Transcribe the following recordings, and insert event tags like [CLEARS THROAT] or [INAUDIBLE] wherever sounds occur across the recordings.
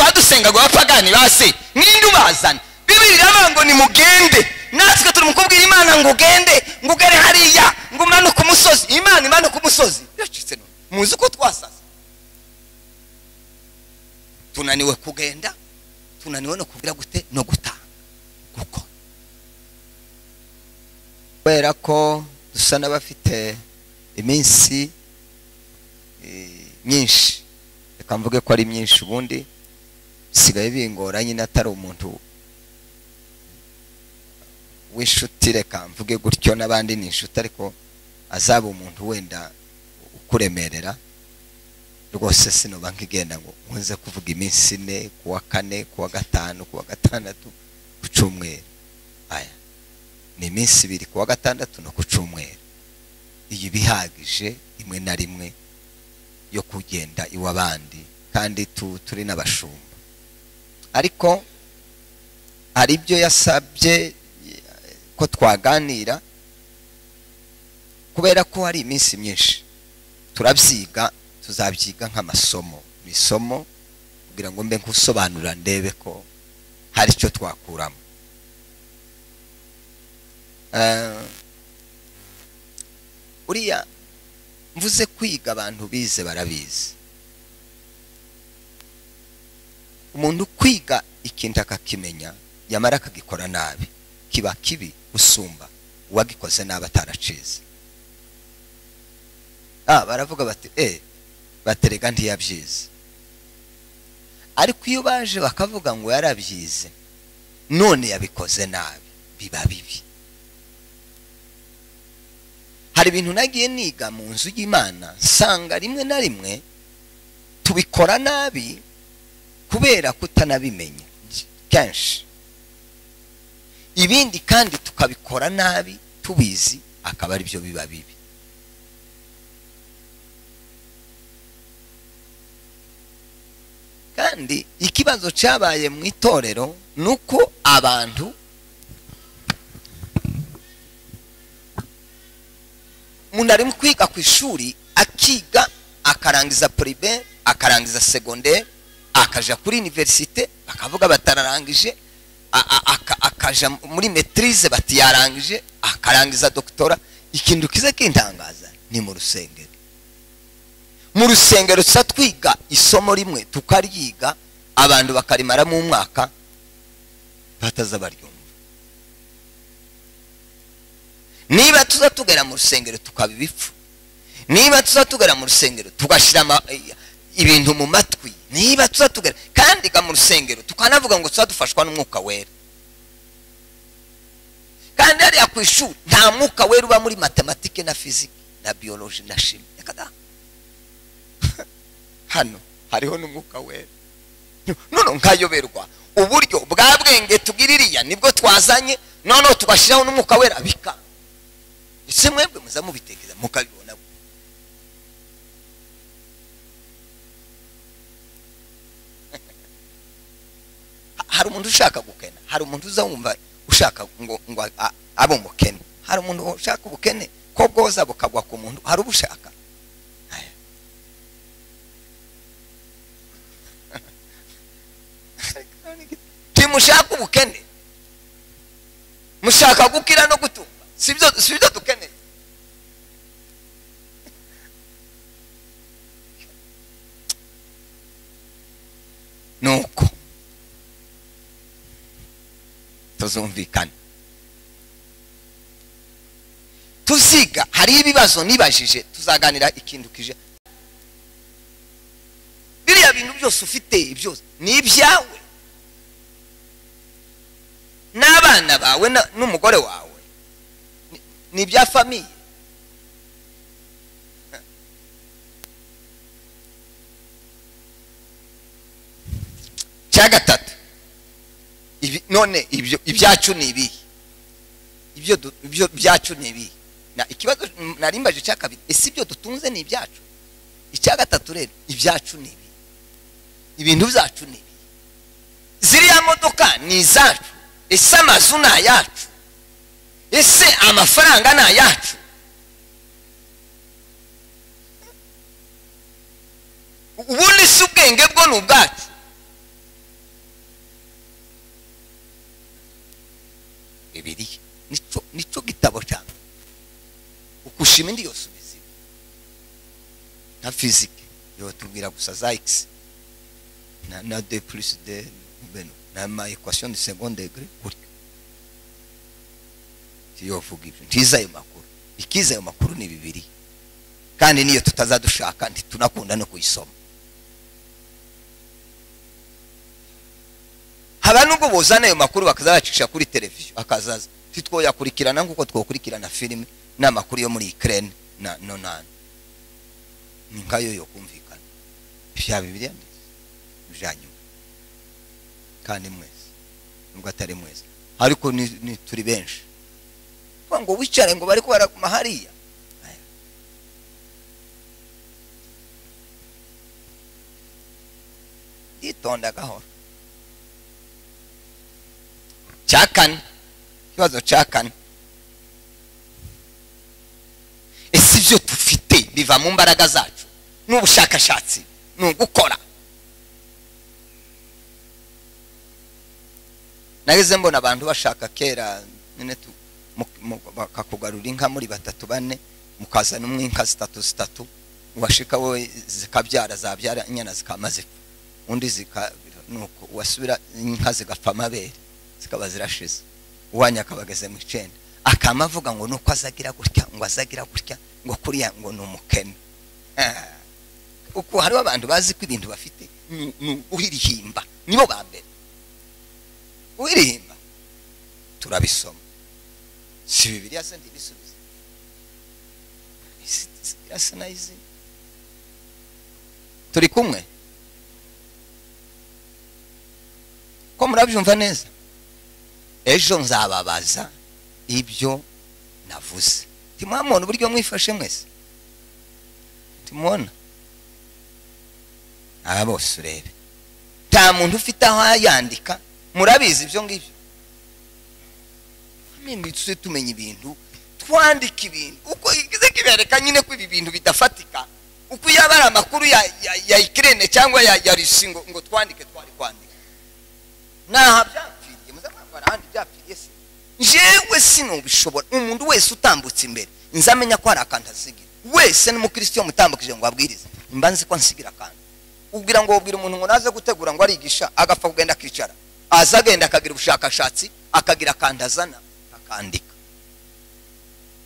tuba dusenga ngo abapagani base ninde ubazana bibiri iravuga ngo nimugende natwe turi mu kubwira imana ngo ugende ngo ugere hariya ngo umanuke umusozi. Imana imanuke umusozi. Biracitse none. Muzi ko twasaze tunaniwe kugenda tunaniwe no kugira gute no gutanga. Kuko kubera ko dusa n'abafite iminsi eh, myinshi. Reka mvuge ko ari myinshi ubundi. Bisigaye bingora nyine atari umuntu w'inshuti reka mvuge gutyo n'abandi ni inshuti ariko azaba umuntu wenda ukuremerera. Rwose sinoba nkigenda ngo nkunze kuvuga iminsi ine ku wa kane ku wa gatanu ku wa gatandatu ku cyumweru. Aya ni iminsi ibiri ku wa gatandatu no ku cyumweru. Iyi bihagije rimwe na rimwe yo kugenda iw'abandi kandi tu, turi n'abashumba. Ariko hari ibyo yasabye ko twaganira kubera ko hari iminsi myinshi turabyiga tuzabyiga nk'amasomo. Ni isomo kugira ngo mbe nkusobanura ndebe ko hari icyo twakuramo. Eh, uriya mvuze kwiga abantu bize barabizi. Umuntu kwiga ikintu akakimenya yamara akagikora nabi. Kiba kibi usumba uwagikoze nabi ataracize baravuga bati eh baterega ntiyabyize. Ariko iyo baje bakavuga ngo yarabyize none yabikoze nabi biba bibi. Hari ibintu nagiye niga mu nzu y'imana nsanga rimwe na rimwe tubikora nabi kubera kutanabimenya kenshi. Ibindi kandi tukabikora nabi tubizi akaba ari byo biba bibi. Kandi ikibazo cyabaye mu itorero ni uko abantu umuntu ari mu kwiga ku ishuri akiga akarangiza primaire akarangiza segondere akaja kuri universite bakavuga batararangije a- a- aka- akaja muri maitrise bati yarangije akarangiza doctora ikintu kize kintangaza ni mu rusengero. Mu rusengero tusa twiga isomo rimwe tukaryiga abantu bakarimaramo umwaka bataza baryumva. Niba tuza tugera mu rusengero tukaba ibipfu. Niba tuza tugera mu rusengero tugashyira ibintu mu matwi. Niba tuza tugera kandi ga mu rusengero tukanavuga ngo tuza dufashwa n'umwuka wera. Kandi hariya ku ishuri nta mwuka wera uba muri matematike na fiziki na biyoloji na shimi [LAUGHS] hano hariho n'umwuka wera. None nkayoberwa. Uburyo bwa bwenge tugira iriya ni bwo twazanye noneho tugashyiraho n'umwuka wera bika ese mwebwe muza mubitekereza? Mukabibona hari umuntu ushaka gukena. Hari umuntu uzawumva ushaka ngo ngo abe umukene. Hari umuntu ushaka ubukene ko bwoza bukagwa ku muntu hari ubushaka. Timushaka ubukene. Mushaka gukira no gutumba sibyo sibyo dukeneye tuzumvikana tuziga hariho ibibazo nibajije tuzaganira ikintu kije. Biriya bintu byose ufite byose ni ibyawe n'abana bawe n'umugore wawe Ni- ibya famiye cya gatatu none ibyo ibyacu ni ibihe? Ibyo ibyo byacu ni na ikibazo narimbaje cya kabiri ese ibyo dutunze ni ibyacu? Icya gatatu rero ibyacu ni ibihe? Ibintu byacu ni ibihe? Ziriya modoka ni izacu ese amazu ni ayacu? Ese amafaranga ni ayacu? Ubundi si ubwenge bwo ni ubwacu. Bibiliya nico gitabo cyane ukushima indi yose ubiziba nka fizike yotubwira gusa za x na, na d plus d beno na ma equation de second degré gutyo yovuga ibyo ntiza ayo makuru ikiza ayo makuru ni bibiri kandi niyo tutazadushaka ntitunakunda no kuyisoma haba nubwo buzana ayo makuru bakazayacisha kuri televiziyo akazaza titwoyakurikirana nk'uko twokurikirana filime n'amakuru yo muri Ukraine na nonani ni nkayo yo kumvikana bya bibiliya ndetse bijanyuma kandi mwese nubwo atari mwese. Ariko ni, turi benshi. Ngo wicare ngo bari kubaraguma hariya yitonda gahoro. Cya kane ikibazo cya kane ese ibyo dufite biva mu mbaraga zacu. N'ubushakashatsi ni ugukora. Nahise mbona abantu bashaka kera nyine bakakugarura inka muri batatu bane mukazana umwe inka zitatu zitatu washika wowe zikabyara zabyara inyana zikama zipfa undi zika wasubira inka zigapfa amabere. Zikaba zirashize uwanya akaba ageze mu icenda akama avuga ngo nuko azagira gutya ngo azagira gutya ngo kuriya ngo ni umukene. Ah. uko hariho abantu bazi ko ibintu bafite ni- ni uhirihimba nibo ba mbere. Uhirihimba turabisoma. Si bibiliya se ntibisubize birasa nayizi turi kumwe? Ko murabyumva neza? Ejo nzababaza ibyo navuze. Timwamubona uburyo mwifashe mwese? Timubona aba bose urebe. Nta muntu ufite aho yandika murabizi ibyo ngibyo? Tujye tumenya ibintu twandika ibintu. Uko igize kibereka nyine ko ibi bintu bidafatika? Uko yaba ari amakuru ya, ikirene cyangwa ya, risi ngo, twandike twari kwandika? Naha byapfiriye muzamwambara ahandi byapfiriye se njyewe sinubishobora umuntu wese utambutse imbere. Nzamenya ko hari akantu asigira wese n'umukristo mutambukije ngo abwirize. Mba nzi ko nsigira akantu. Ubwira ngo ubwira umuntu ngo naze gutegura ngo arigisha agapfa kugenda akicara. Aza agenda akagira ubushakashatsi akagira akantu azana akandika.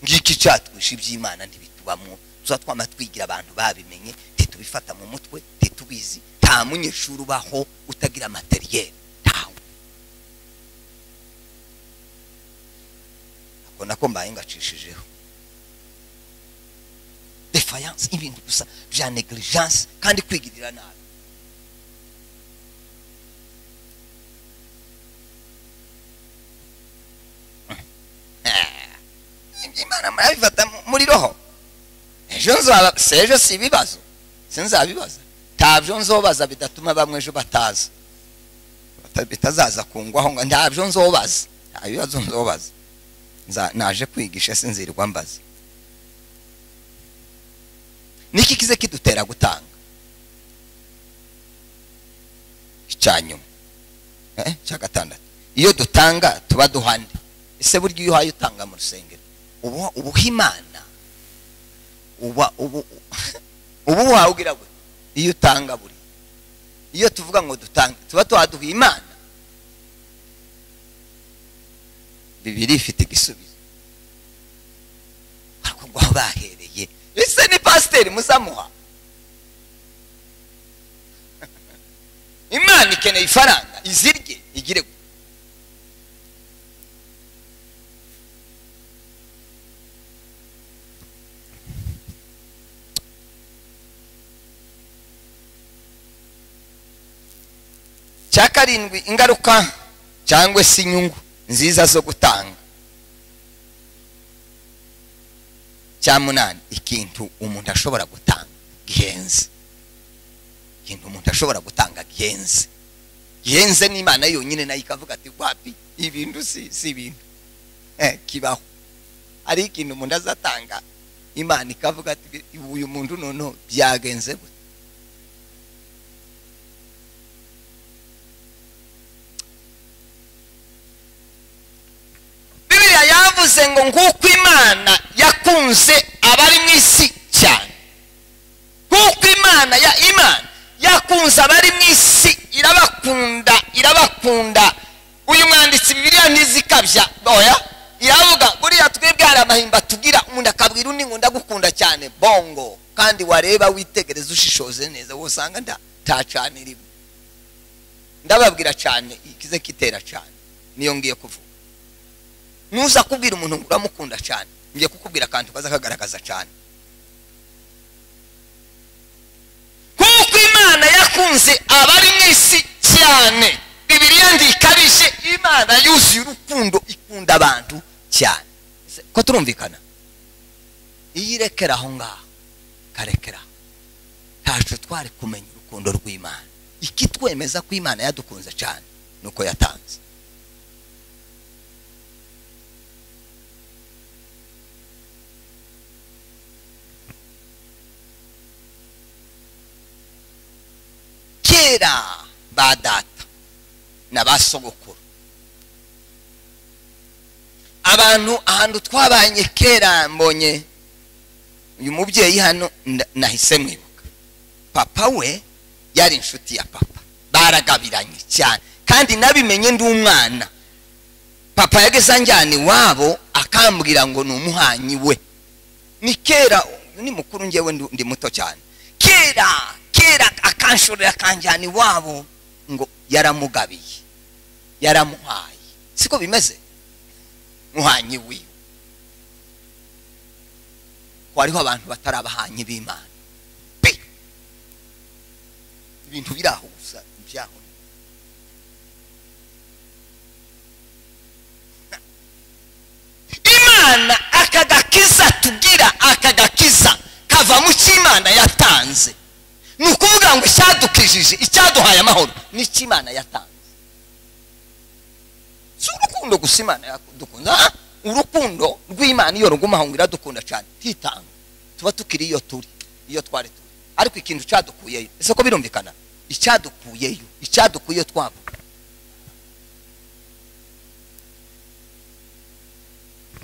Ngiki cyatwisha iby'imana ntibitubamo. Tuza twama twigira abantu babimenye ntitubifata mu mutwe ntitubizi nta munyeshuri ubaho utagira materiyeri ako nako mbaye ngacishijeho defiance ibintu gusa bya negligence kandi kwigirira nabi iby'imana murabifata mu- muri roho ejo se ejo si ibibazo sinzabibaza ntabyo nzobaza bidatuma bamwe ejo bataza. Bata- bitazaza kungwaho ntabyo nzobaza nta nzobaza naje kwigisha sinzirwa mbaza niki kize kidutera gutanga? Cyanyu eh cya gatandatu. Iyo dutanga tuba duhande. Ese buryo iyo uhaye utanga mu rusengero? Uba ubuha imana? Uba ubu [LAUGHS] ubu gute? Iyo utanga buri. Iyo tuvuga ngo dutanga tuba twaduha imana bibiri ifite igisubizo ariko ngo aho bahereye ese ni pasiteri muzamuha imana ikeneye ifaranga izirye igire cya karindwi ingaruka cyangwa se inyungu nziza zo gutanga cya ikintu umuntu ashobora gutanga gihenze ikintu umuntu ashobora gutanga gihenze gihenze n'imana yonyine na yo ikavuga ati wapi? Ibintu si si ibintu. Eh, kibaho. Hari ikintu umuntu azatanga imana ikavuga ati uyu muntu noneho byagenze gute yaravuze ngo nguko imana yakunze abari mu isi cyane. Kuko imana ya imana yakunze abari mu isi irabakunda irabakunda. Uyu mwanditsi bibiliya ntizikabya oya iravuga buriya twebwe hari amahimba tugira umuntu akabwira undi ngo ndagukunda cyane bongo. Kandi wareba witegereza ushishoze neza usanga ntacanira ndababwira cyane ikize kitera cyane. Niyo ngiye kuvuga. Nuza kubwira umuntu ngo uramukunda cyane. Ngiye kukubwira akantu kaza kagaragaza cyane. Kuko imana yakunze abari mu isi cyane. Bibiriya ndikabije imana yuzuye urukundo ikunda abantu cyane. Ko turumvikana? Iyo irekera aho ngaho. Karekera ntacu twari kumenya urukundo rw'imana. Ikitwemeza ko imana yadukunze cyane ni uko yatanze. Kera ba data na ba sogokuru abantu ahantu twabanye kera mbonye uyu mubyeyi hano nahise mwibuka. Papa we yari inshuti ya papa. Baragabiranye cyane. Kandi nabimenye ndi umwana. Papa yageze anjyana iwabo akambwira ngo ni umuhanyi we. Ni kera ni mukuru ngewe ndi muto cyane. Kera kera akanshorera akanjyana iwabo ngo yaramugabiye yaramuhaye. Siko bimeze? Muhanyi wiwe. Ko hariho abantu batari abahanyi b'imana. Pe ibintu biri aho gusa ibyaho. Imana aka gakiza tugira aka gakiza kava mu cy'imana yatanze. Ni ukuvuga ngo icyadukijije icyaduhaye amahoro. Ni icy'imana yatanze. Si urukundo gusa imana yadukunze urukundo rw'imana iyo rugumaho ngo iradukunda cyane titanga. Tuba tukiri iyo turi iyo twari turi. Ariko ikintu cyadukuyeyo ese ko birumvikana? Icyadukuyeyo icyadukuyeyo twaba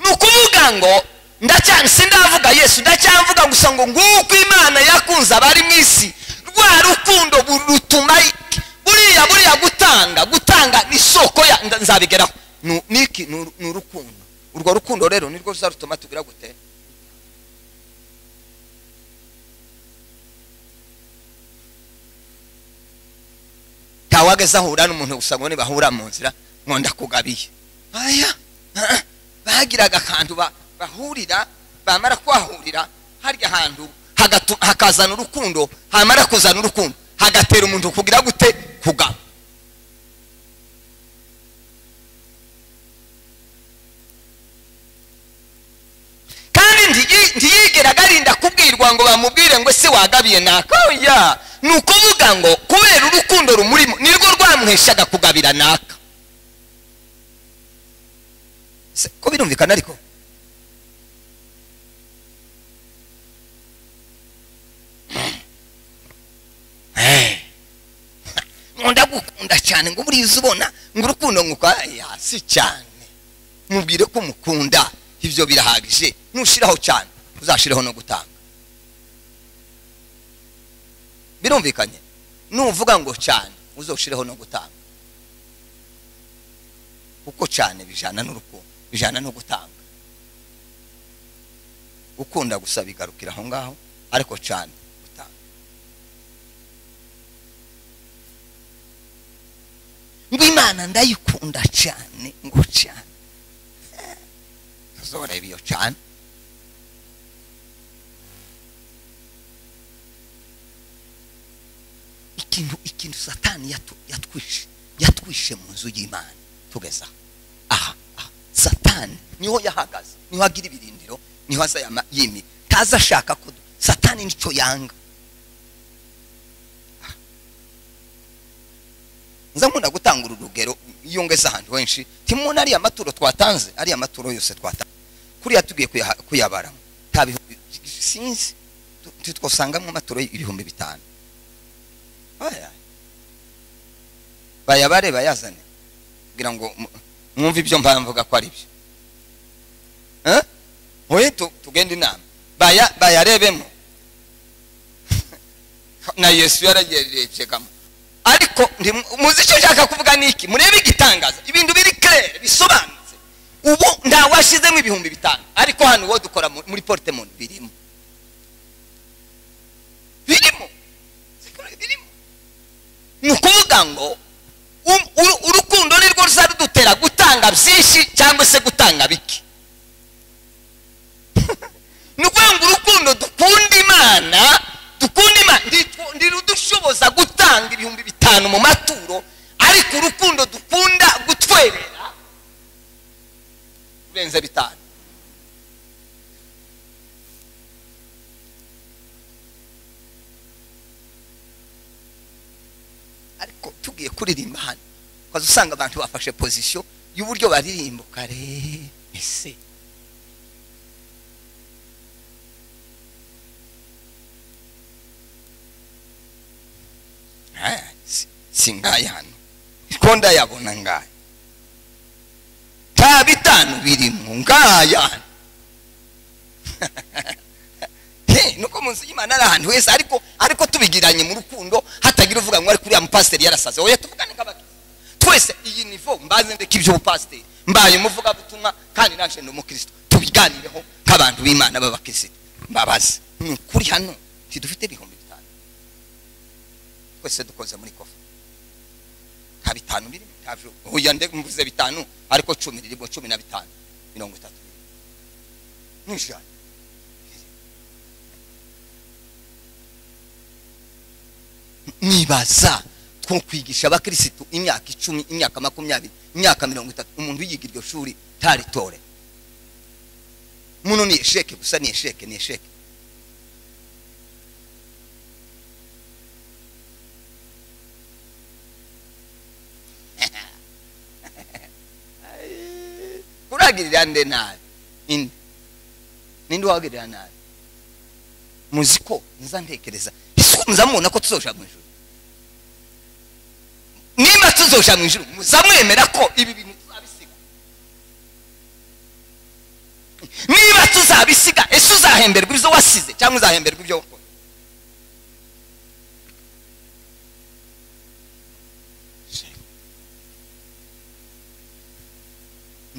ni ukuvuga ngo ndacyane sindavuga yesu ndacyavuga gusa ngo nguko imana yakunze abari mu isi rwa rukundo rutuma buriya buriya gutanga gutanga ni isoko ya nzabigeraho niki ni urukundo urwo rukundo rero nirwo ruzarutuma tugira gute? Ntawageze ahura n'umuntu gusa ngo nibahura mu nzira ngo ndakugabiye. Aya bagiraga akantu bahurira bamara kuhahurira harya hantu hakazana urukundo hamara kuzana urukundo. Hagatera umuntu kugira gute kugaba kandi ntiyigeraga arinda kubwirwa ngo bamubwire ngo ese wagabiye naka? Oya! Ni ukuvuga ngo kubera urukundo rumurimo nirwo rwamuheshaga kugabira naka. Ko birumvikana ariko? Ndagukunda cyane ngo buriya ubona ngo urukundo nguka hasi cyane. Mubwire ko mukunda ibyo birahagije nushiraho cyane uzashiraho no gutanga. Birumvikanye? Nuvuga ngo cyane uzoshireho no gutanga. Kuko cyane bijana n'urukundo bijana no gutanga. Gukunda gusa bigarukira aho ngaho ariko cyane gutanga ngo imana ndayikunda cyane ngo cyane. Tuzoreba iyo cyane. Ikintu ikintu satani yatwishe yatwishe mu nzu y'imana. Tugeza. Aha aha. Satani ni ho yahagaze. Niho agira ibirindiro. Niho aza yimi. Taza ashaka ko satani ni cyo yanga. Nza nkunda gutanga uru rugero. Iyo ngeze ahantu henshi timubona ariya maturo twatanze ariya maturo yose twatanze. Kuriya tugiye kuyabaramo nta bihumbi sinzi. Twasangamo amaturo ibihumbi bitanu. Bayabare bayazane. Kugira ngo mwumve ibyo mvuga ko ari byo. Oye tu- tugende inama. Baya bayarebemo. [LAUGHS] Na yesu yaragerekegamo ariko muzi icyo nshaka kuvuga ni iki? Murebe igitangaza. Ibintu biri clair bisobanutse. Ubu ntawashizemo ibihumbi bitanu. Ariko hano uwo dukora mu- muri portemon birimo. Birimo. Birimo. Ni ukuvuga ngo urukundo ni rwo rudutera gutanga byinshi cyangwa se gutanga bike. [LAUGHS] Ni ukuvuga ngo urukundo dukunda imana dukunda ntirudushoboza gutanga ibihumbi bitanu mu maturo ariko urukundo dukunda gutwerera kurenza bitanu. Ariko tugiye kuririmba hano ukaza usanga abantu bafashe pozisiyo y'uburyo baririmba ukare ese Ah, si- si ngaya hano. Ko ndayabona ngaya nta bitanu birimo hano. [LAUGHS] He, nuko munsi y'imana ari ahantu ariko ariko tubigiranye mu rukundo hatagira uvuga ngo ari uriya mupasiteri yarasaze. Oya tuvugane nk'abakirisitu twese iyi nivo mbaze ndeka iby'ubupasiteri mbaye umuvugabutumwa kandi naje ni umukirisitu tubiganireho nk'abantu b'imana b'abakirisitu mbabaze. Ni ukuri hano ntidufite ibihumbi twese dukoze muri kofa nta bitanu birimo. Nta byo oya nde mvuze bitanu? Ariko cumi ririmo cumi na bitanu. Mirongo itatu. N'ijana nibaza two kwigisha abakirisitu imyaka icumi imyaka makumyabiri imyaka mirongo itatu. Umuntu yiga iryo shuri ntaritore. Muno ni esheke gusa ni esheke ni esheke. Uragirira nde nabi inde ninde wagirira nabi muzi ko nza ntekereza. Ese muza mubona ko tuzoja mu ijuru. Nimba tuzoja mu ijuru muza mwemera ko ibi bintu tuzabisiga. Niba tuzabisiga ese uzahemberwa ibyo wasize cyangwa uzahemberwa ibyo wakoze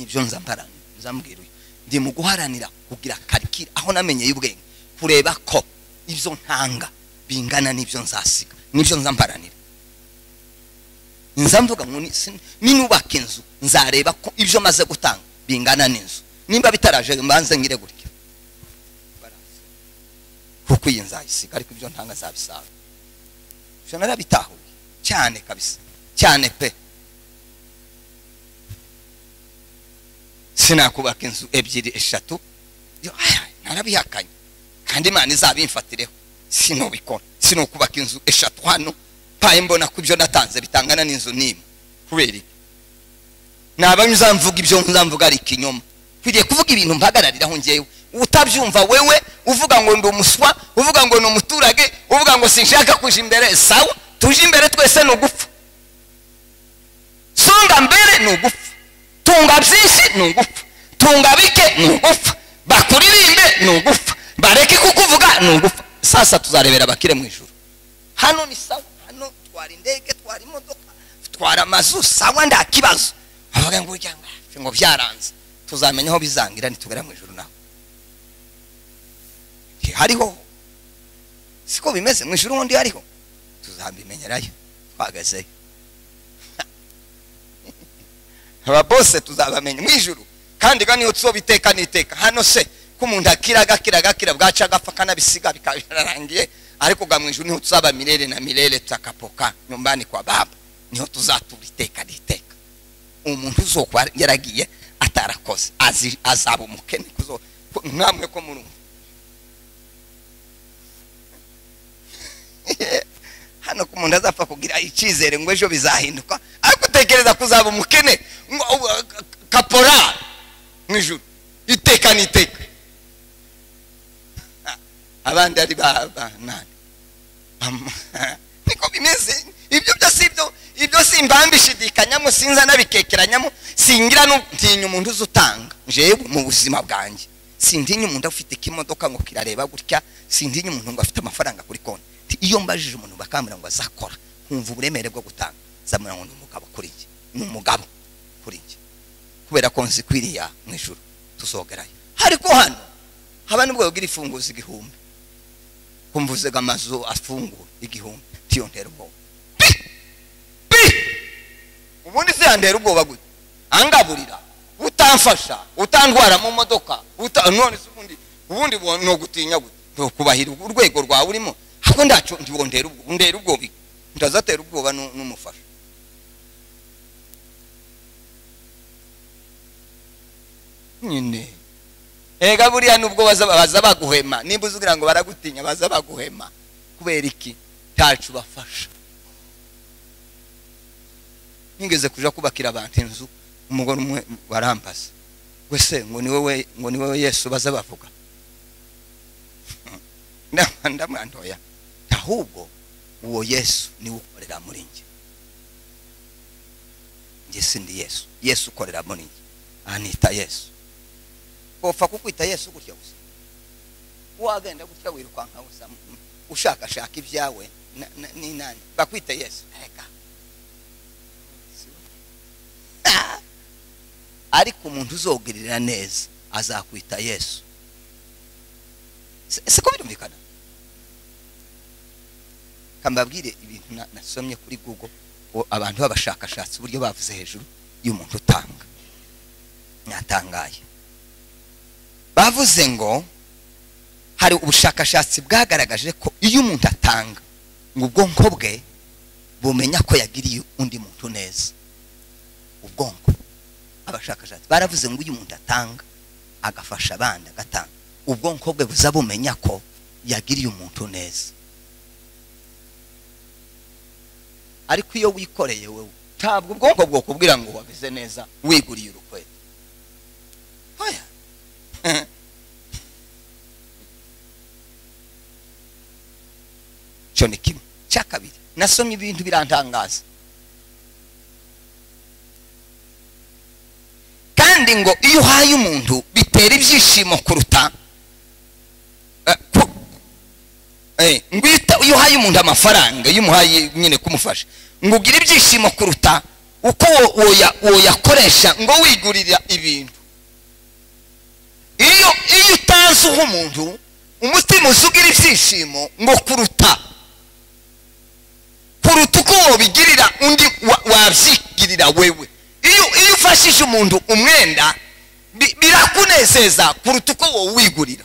ni byo nzambara nzambwira uyu. Ndi mu guharanira kugira karikira. Aho namenye y'ubwenge kureba ko ibyo ntanga bingana n'ibyo nzasiga ni byo nzambaranira. Nzamvuga ngo ninubaka inzu nzareba ko ibyo maze gutanga bingana n'inzu. Nimba bitaraje mbanze ngire gutya. Kuko iyi nzayisiga ariko ibyo ntanga nzabisaba. Ibyo narabitahuye cyane kabisa cyane pe. Sinakubaka inzu ebyiri eshatu. Narabihakanye. Kandi imana izabimfatireho sinubikora. Sinukubaka inzu eshatu hano. Mpaye mbona ko ibyo natanze bitangana n'inzu n'imwe. Kubera iki? Naba nzamvuga ibyo nzamvuga ari ikinyoma kwiriye kuvuga ibintu mpagarariraho ngewe. Utabyumva wewe uvuga ngo ndi umuswa uvuga ngo ni umuturage uvuga ngo sinshaka kuja imbere. Sawa tuje imbere twese ni ugupfa. Songa mbere ni ugupfa. Tunga byinshi ni ugupfa tunga bike ni ugupfa bakuririmbe ni ugupfa bareke kukuvuga ni ugupfa sasa tuzarebera abakire mu ijuru. Hano ni sawa hano twara indege twara imodoka twara amazu sawa nta kibazo. Bavuga ngo urya ngo byaranze tuzamenya aho bizangira nitugera mu ijuru naho hariho. Siko bimeze? Mu ijuru ubundi hariho. Tuzabimenyerayo. Twagazeyo ababose tuzabamenya mu ijuru kandi ga ni ho tuzoba iteka n'iteka. Hano se ko umuntu akira agakira agakira bwaca agapfa akanabisiga bikaba birarangiye ariko ga mu ijuru ni ho tuzaba milele na milele tutakapoka nyumbani kwa baba ni ho tuzatura iteka n'iteka. Umuntu uzokuba yaragiye atarakoze. Azaba umukene namwe ko murumva. [LAUGHS] hano ku muntu azapfa kugira icyizere ngo ejo bizahinduka. Ariko utekereza kuzaba umukene? Uh, kapora! Mu ijuru. Iteka n'iteka abandi ari ba ba- nani Bam- [LAUGHS] niko bimeze. Ibyo byose ibyo ibyo simba mbishidikanyamo sinza nabikekeranyamo. Singira ntinya umuntu uzi utanga. Jewe mu buzima bwanjye. Sintinya umuntu afite ikimodoka ngo kirareba gutya. Sintinya umuntu ngo afite amafaranga kuri konti. Nti, iyo mbajije umuntu bakambwira ngo azakora nkumva uburemere bwo gutanga. Zamura ngo ni umugabo kuri njye. Ni umugabo kuri njye. Kubera ko nzi kwiriya mu ijuru tuzogerayo. Ariko hano haba ni bwo yogira ifunguzo igihumbi. Kumvuze ngo amazu afungura igihumbi. Tiyondera ubwoba. Pi! Pi! ubundi se yandera ubwoba gute? Angaburira utamfasha utandwara mu modoka none se ubundi ubundi ni ugutinya gute? Ukubahira urwego rwawe urimo? Ahubwo ndacu ndera ubwoba iki? ndazatera ubwoba nu- n'umufasha. Nyine. Ega buriya nubwo baza baguhema. Nimba uzugira ngo baragutinya baza baguhema. Kubera iki? Ntacu bafasha nigeze kuja kubakira abantu inzu umugore umwe warambaza wese ngo ni wowe ngo ni wowe yesu baza bavuga. [LAUGHS] Ndamwa- ndamwandoya ahubwo uwo yesu niwe ukorera muri njye. Njye sindi yesu. Yesu ukorera muri njye. Anita yesu. Bopfa kukwita yesu gutya gusa? Wagenda gutya wirukanka gusa ushakashaka ibyawe? Ni nani? Bakwita yesu. Reka. Ah! ariko umuntu uzogirira neza azakwita yesu. Si- siko birumvikana kambabwire ibintu na- nasomye kuri google abantu b'abashakashatsi uburyo bavuze hejuru y'umuntu utanga. Natangaye. Bavuze ngo hari ubushakashatsi bwagaragaje ko iyo umuntu atanga ngo ubwonko bwe bumenya ko yagiriye undi muntu neza. Ubwonko. Abashakashatsi baravuze ngo iyo umuntu atanga agafasha abandi agatanga. Ubwonko bwe buza bumenya ko yagiriye umuntu neza. Ariko iyo wikoreye wowe ntabwo ubwonko bwokubwira ngo wabize neza wiguriye urukweto oya cyo ni kimwe. Cya kabiri nasomye ibintu birantangaza. Kandi ngo iyo uhaye umuntu bitera ibyishimo kuruta uta- iyo uhaye umuntu amafaranga iyo umuhaye nyine kumufasha. Ngo ugire ibyishimo kuruta uko wo- woya- woyakoresha ngo wigurira ibintu. Iyo iyo utazi uha umuntu umutima uza ugira ibyishimo ngo kuruta kuruta uko wobigirira undi wa- wabyigirira wewe. Iyo iyo ufashije umuntu umwenda bi- birakunezeza kuruta uko wowe wigurira.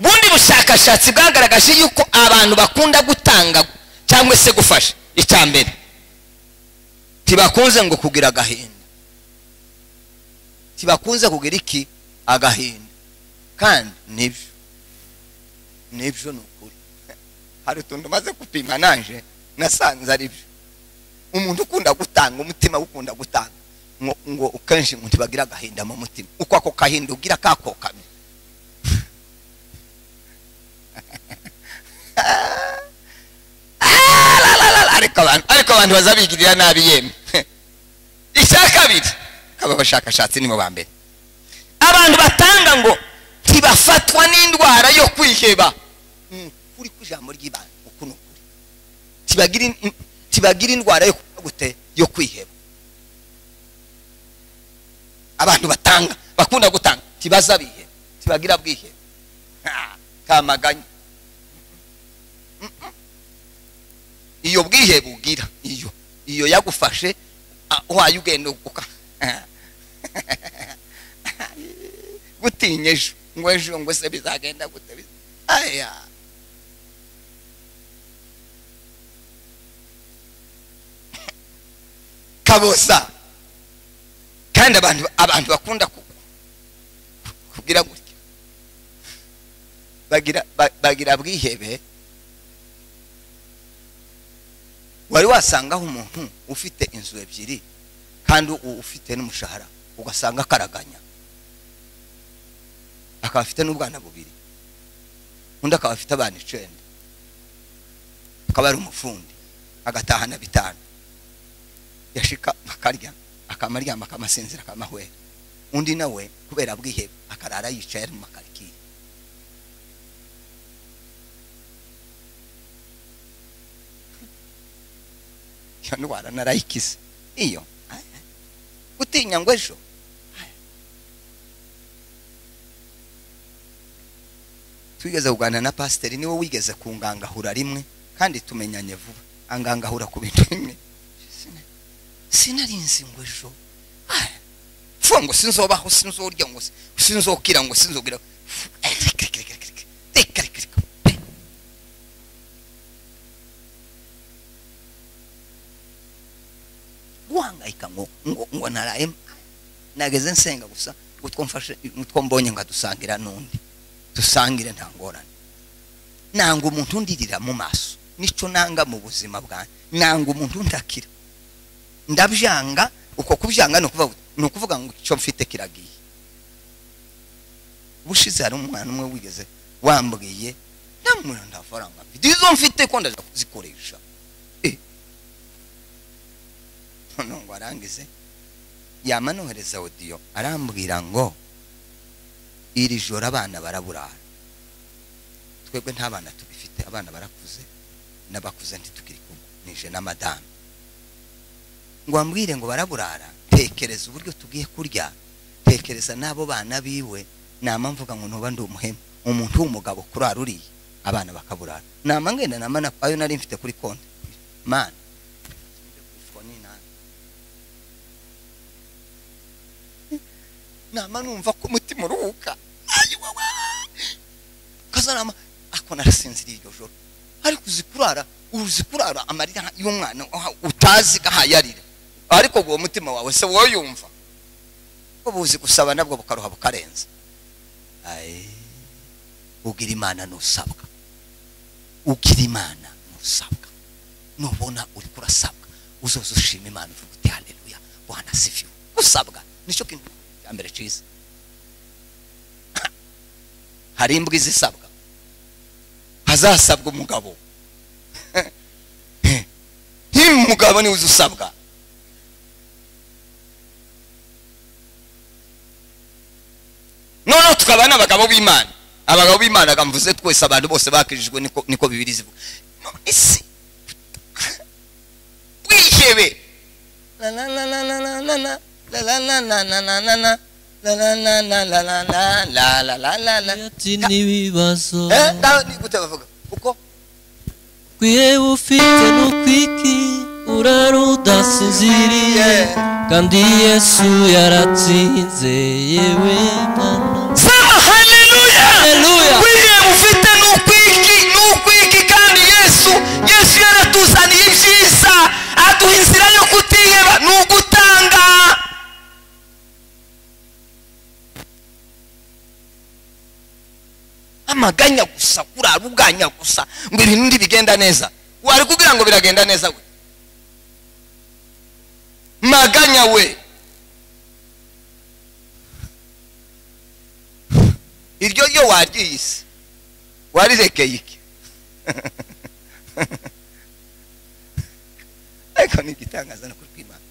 Ubundi bushakashatsi bwagaragaje yuko abantu bakunda gutanga cyangwa se gufasha. Icya mbere ntibakunze ngo kugira agahinda. Ntibakunze kugira iki? Agahinda. Kandi ni byo. Nibyo ni ukuri. [LAUGHS] Hari utuntu umaze gupima nanje nasanze ari byo. Umuntu ukunda gutanga umutima ukunda gutanga. Ngo ngo kenshi ngo ntibagira agahinda mu mutima. Uko ako gahinda ugira kakokamye ariko abantu ariko abantu baza bigirira nabi yemwe icya kabiri aba bashakashatsi ni mu ba mbere abantu batanga ngo ntibafatwa n'indwara yo kwiheba ni ukuri kw'ijambo ry'ibanga uku ni ukuri tibagira in- tibagira indwara yo gute yo kwiheba abantu batanga bakunda gutanga tibaza biheba tibagira bwiheba Ha, kamaganya. Iyo bwihebe ugira iyo iyo yagufashe ah, waye ugenda uka [LAUGHS] gutinya ejo ngo ejo ngo se bizagenda gute? Aya. Kabosa. Kandi abantu abantu bakunda ku- kugira gutya. Bagira ba- bagira bwihebe. Wari wasangaho umuntu ufite inzu ebyiri kandi ufite n'umushahara ugasanga akaraganya. Akaba afite n'ubwana bubiri. Undi akaba afite abana icenda. Akaba ari umufundi agatahana bitanu. Yashika bakarya akama aryama akamasinzira akamahwera. Undi nawe kubera bwihebe akarara yicaye ari mu makarikiye iyo ndwara narayikize iyo gutinya ngo ejo twigeze kuganira na pasiteri ni we wigeze kungangahura rimwe kandi tumenyanye vuba angangahura ku bintu bimwe sinarinzi ngo ejo fuwa ngo sinzobaho sinzorya ngo sinzokira ngo sinzogira guhangayika ngo ngo ngo naraye nageze nsenga gusa utwo mfashe utwo mbonye ngadusangira n'undi. Dusangire nta ngorane. Nanga umuntu undirira mu maso ni cyo nanga mu buzima bwanjye nanga umuntu undakira ndabyanga uko kubyanga ni ukuvuga ngo icyo mfite kiragiye. Ubushize hari umwana umwe wigeze wambwiye ndamubwira nta faranga mfite izo mfite ko ndaza kuzikoresha. [LAUGHS] noneho ngo arangize yama nohereza odiyo arambwira ngo iri joro abana baraburara. Twebwe nta bana tubifite abana barakuze n'abakuze ntitukiri kumwe. Nije na madamu ngo wambwire ngo baraburara tekereza uburyo tugiye kurya tekereza n'abo bana biwe nama mvuga ngo ntuba ndi umuhemu. Umuntu w'umugabo kurara uriye abana bakaburara. Nama ngenda nama ayo nari mfite kuri konti. Mana nama numva ko umutima uruhuka. Kazanama ako narasinziriye iryo joro. Ariko uzi kurara uzi kurara amarira y'umwana utazi kahayarira ariko uwo mutima wawe se wowe yumva ko buzi gusaba nabwo bukaruha bukarenza. Ugira imana nusabwa. Ugira imana nusabwa. Nubona uri kurasabwa. Uzoza ushima imana uvuga uti haleluya. Bwana sifiwe usabwa. Nicyo kintu mbere cyiza hari imbwa izisabwa. Hazasabwa umugabo. Nk'umugabo ni we uzi usabwa noneho tukaba n'abagabo b'imana. Abagabo b'imana mvuze twese abantu bose bakijijwe niko bibiri zivuga isi wihebe n'ibibazo gute bavuga kuko kwiheba ufite n'ukwiki urara udasinziriye kandi yesu yaratsinze yewe mwana amaganya gusa kurara uganya gusa ngo ibintu ndi bigenda neza. Wari kugira ngo biragenda neza we? Maganya we. Iryo ryo waryiyise warirekeye iki? [LAUGHS] Ariko ni igitangaza no kuri kw'imana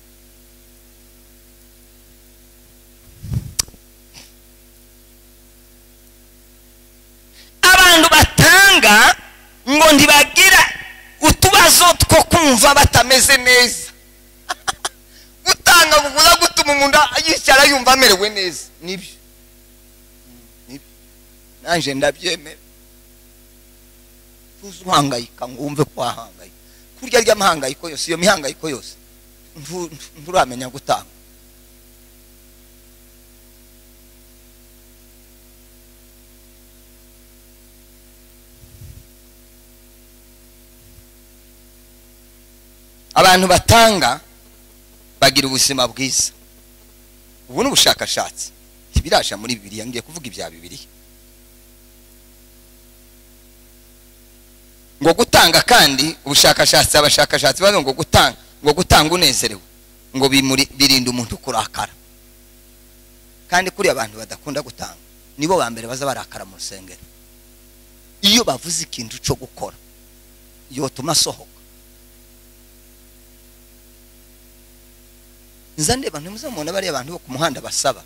abantu batanga ngo ntibagira utubazo two kumva batameze neza. [LAUGHS] Gutanga kuvuza gutuma umuntu yicara yumva amerewe neza. Nibyo. Nanjye ndabyemera. Tuzi uhangayika ngo wumve ko wahangayika. Kurya ry'amahangayiko yose iyo mihangayiko yose ntu- nturamenya gutanga. Abantu batanga bagira ubuzima bwiza. Ubu ni ubushakashatsi ntibirasha muri bibiliya ngiye kuvuga ibya bibiliya. Ngo gutanga kandi ubushakashatsi abashakashatsi bavuga ngo gutanga ngo gutanga unezerewe. Ngo birinda umuntu kurakara. Kandi kuri abantu badakunda gutanga nibo ba mbere baza barakara mu rusengero. Iyo bavuze ikintu cyo gukora yotuma asohoka. Nza ndeba ntimuzamubona bariya abantu bo ku muhanda basaba.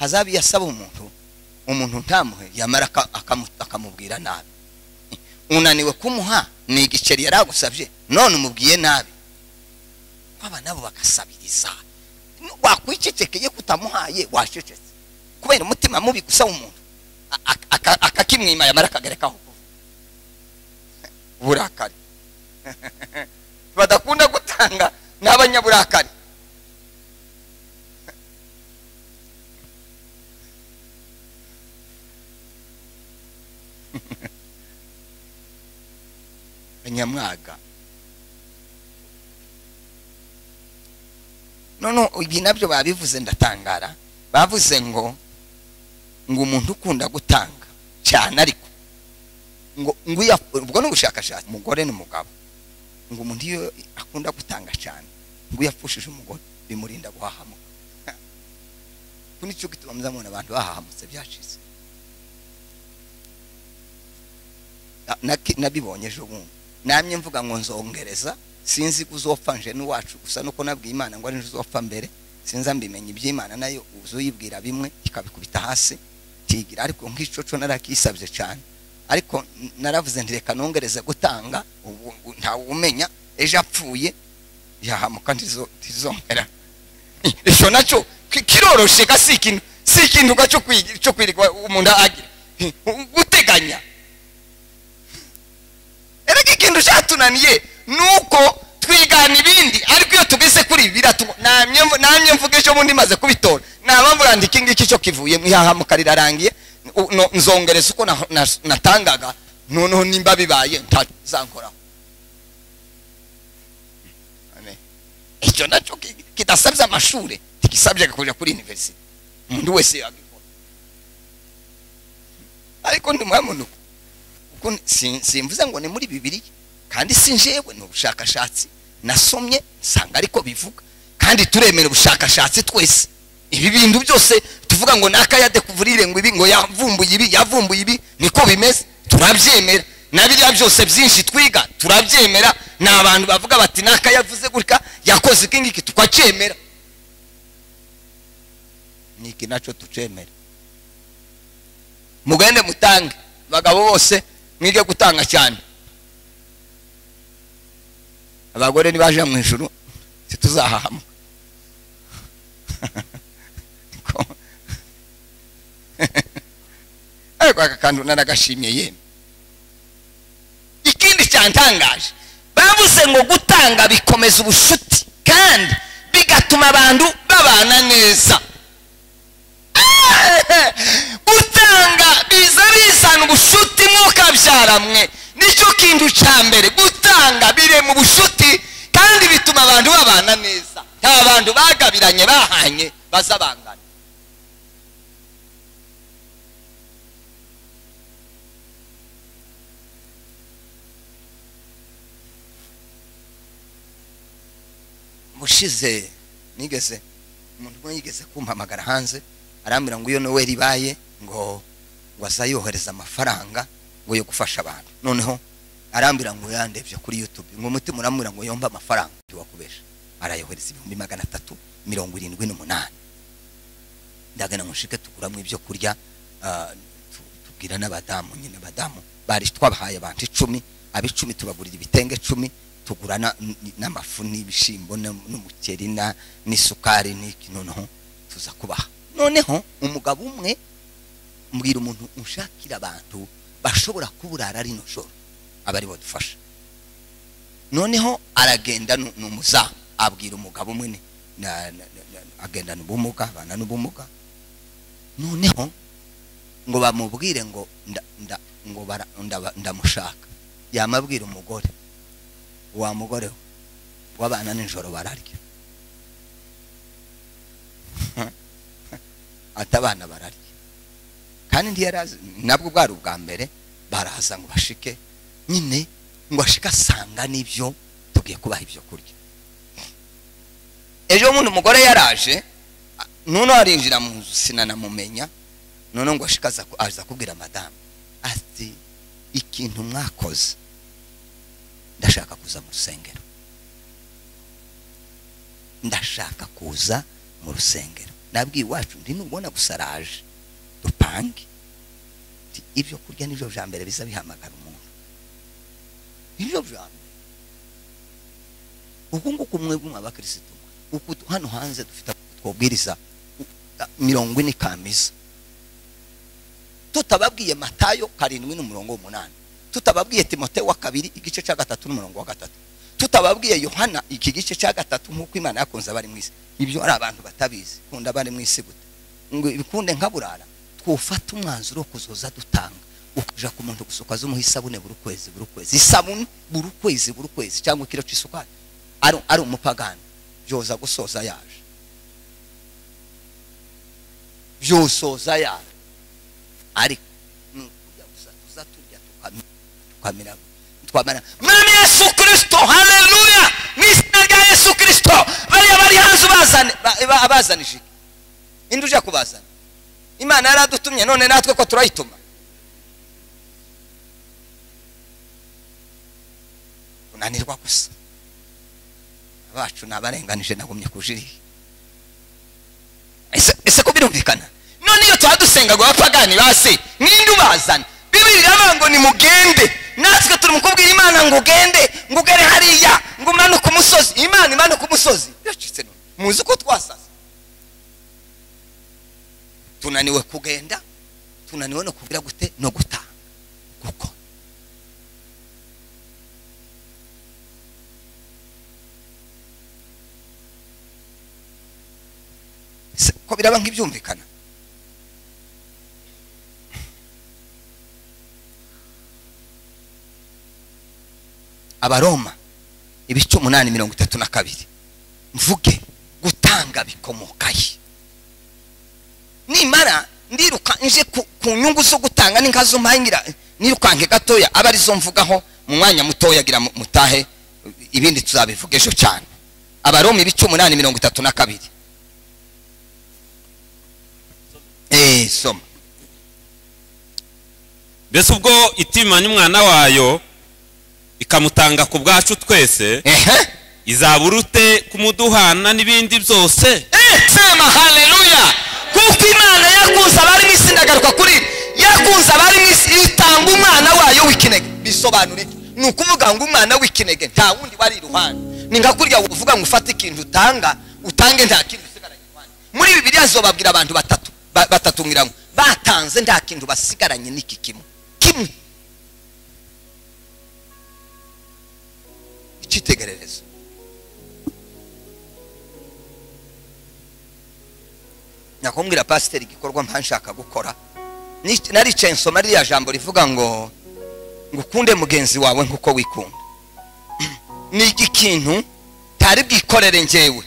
Hazaba iyo asaba umuntu umuntu ntamuhe yamara aka- akamu- akamubwira nabi. Unaniwe kumuha ni igiceri yari agusabye none umubwiye nabi. Aba nabo bagasabiriza. Wakwicecekeye kutamuhaye wacecetse. Kubera umutima mubi gusa w'umuntu. A- a- aka- akakimwima yamara akagerekaho kuva. Uburakari [LAUGHS] badakunda gutanga ni abanyaburakari nyamwaga none ibi na byo babivuze ndatangara bavuze ngo ngo umuntu ukunda gutanga cyane ariko. Ngo ubwo ni ubushakashatsi umugore n'umugabo ngo umuntu iyo akunda gutanga cyane ngo iyo apfushije umugore bimurinda guhahamuka. Ku ni cyo gituma muzamubona abantu bahahamutse byacitse nabibonye ejo bundi. Namye mvuga ngo nzongereza sinzi ko uzopfa nje n'uwacu gusa nuko nabwiye imana ngo ari uzopfa mbere sinza mbimenya iby'imana na yo uza uyibwira bimwe ikabikubita hasi kigira ariko nk'icoco narakisabye cyane ariko naravuze nti reka nongereze gutanga ubu umenya ejo apfuye yahamuka ntizo- ntizongera [LAUGHS] icyo na cyo ki- kiroroshe ga si ikintu si ikintu cyo kwirirwa umuntu agira [LAUGHS] guteganya ikintu cyatunaniye ni uko twigana ibindi ariko iyo tugeze kuri ibi namye mvu- namye mvuga ejo bundi maze kubitora. Naba mburanda iki ngiki cyo kivuye mwihahamuka rirarangiye u- no- nzongereza uko na- na- natangaga noneho nimba bibaye ntazankoraho ane icyo nacyo ki- kidasabye amashuri ntigisabye kujya kuri university. Umuntu wese yagikora ariko ndi kuko simvuze ngo ni muri bibiri kandi si njyewe ni ubushakashatsi. Nasomye nsanga ariko bivuga. Kandi turemera ubushakashatsi twese. Ibi bintu byose tuvuga ngo nakayade kuvurire ngo ibi ngo yavumbuye ibi yavumbuye ibi niko bimeze. Turabyemera. Na biriya byose byinshi twiga turabyemera. Ni abantu bavuga bati nakayavuze gutya yakoze iki ngiki? Tukacyemera. Ni iki na cyo tucemera mugende mutange. Abagabo bose mwige gutanga cyane. Abagore nibaje mu ijuru ntituzahahamuka [LAUGHS] Ko- ariko aka kantu naragashimiye yemwe ikindi cyantangaje bavuze ngo gutanga bikomeza ubushuti kandi bigatuma abantu babana neza. Gutanga biza bizana ubushuti mwukabyaramwe ni cyo kintu cya mbere gutanga bire mu bushuti kandi bituma abantu babana neza. Nta bantu bagabiranye bahanye baza bangana mushize nigeze umuntu umwe yigeze kumpamagara hanze arambwira ngo iyo noweli ibaye ngo ngo azayohereza amafaranga. Ngo yo gufasha abantu. Noneho arambwira ngo yandebye kuri youtube. Ngo umutima urambwira ngo yombe amafaranga. Ntiwakubesha arayohereza ibihumbi magana atatu mirongo irindwi n'umunani. Ndagana ngo nshike tuguramo ibyo kurya ah, tu- tubwira n'abadamu nyine abadamu bari twabahaye abantu icumi ab'icumi tubagurira ibitenge icumi tugura n'amafu n'ibishyimbo n'umuceri n'isukari n'iki noneho tuza kubaha. Noneho umugabo umwe mbwira umuntu ushakira abantu bashobora kuburara rino joro aba ari dufasha noneho aragenda ni umuzamu abwira umugabo umwe agendana ubumuga abana n'ubumuga. Noneho ngo bamubwire ngo ndamushaka. Yamabwira umugore wa mugore w'abana nijoro bararya. [LAUGHS] Ati abana bararya. Kandi ntiyarazi nabwo bwari ubwa mbere baraza ngo bashike. Nyine ngo ashike asanga n'ibyo tugiye kubaha ibyo kurya. Ejo bundi umugore yaraje nuno arinjira mu nzu sinanamumenya none ngo ashikaza aza kubwira madamu ati ikintu mwakoze ndashaka kuza mu rusengero. Ndashaka kuza mu rusengero. Nabwiye iwacu ndi nubona gusa araje. Dupange Ati, ibyo kurya ni byo bya mbere biza bihamagara umuntu ni byo bya mbere. Uku nguku mwebwe mw'abakirisitu uku hano hanze dufite twobwiriza mirongo ine kamiza tutababwiye matayo karindwi n'umurongo w'umunani tutababwiye timote wa kabiri igice cya gatatu n'umurongo wa gatatu. Tutababwiye yohana iki gice cya gatatu nk'uko imana yakunze abari mu isi. Ibyo ari abantu batabizi kunda abari mu isi gute. Ngo bikunde nka burara. Twufata umwanzuro wo kuzoza dutanga. Ukaja ku muntu gusa ukaza isabune buri kwezi buri kwezi isabune buri kwezi buri kwezi cyangwa ikiro cy'isukari. Ari umupagani. Byoza gusoza yaje. Byosoza yaje. Ariko ni ukurya gusa tuza turya tukami- tukamira twamara mwami yesu kirisito haleluya! Mu izina rya yesu kirisito bariya bari hanze ubazane ba- ba- abazanije indi uje kubazana? Imana yaradutumye none natwe ko turayituma. Unanirwa gusa. Abacu ni abarenganije nagumye kujiriye ese ko birumvikana none iyo tuba dusenga ngo abapagani base ninde ubazana bibiri iravuga ngo nimugende. Natwe turi mu kubwira imana ngo ugende ngo ugere hariya ngo umanuke umusozi. Imana imanuke umusozi. Biracitse none. Muzi ko twasaze tunaniwe kugenda tunaniwe no kugira gute no guta guko. Ko biraba nk'ibyumvikana abaroma ibice umunani mirongo itatu na kabiri. Mvuge gutanga bikomokaye nimara ndiruka nje ku, nyungu zo gutanga n'inka zo mpangira nirukanke gatoya aba ari zo mvugaho mu mwanya mutoya gira mu- mutahe ibindi tuzabivuga ejo cyane abaroma ibice umunani mirongo itatu na kabiri. Eh soma. Mbese ubwo itimanya umwana wayo ikamutanga ku bwacu twese ehe. izaba urute kumuduhana n'ibindi byose? Eh, sema haleluya kuko imana yakunze abari mu isi ndagaruka kuri yakunze abari mu isi itanga umwana wayo w'ikinege. Bisobanure ni ukuvuga ngo umwana w'ikinege nta wundi wari iruhande. Ni nka kurya uvuga ngo ufate ikintu utanga utange nta kintu usigaranye iruhande. Muri bibiliya zobabwira abantu batatu ba- batatu ngo batanze nta kintu basigaranye n'iki kimwe. Kimwe. Icyitegererezo. Nakumbwira pasiteri igikorwa nshaka gukora. Naricaye nsoma ririya jambo rivuga ngo ngo ukunde mugenzi wawe nk'uko wikunda. [CLEARS THROAT] Ni ikintu ntari bwikorere njyewe.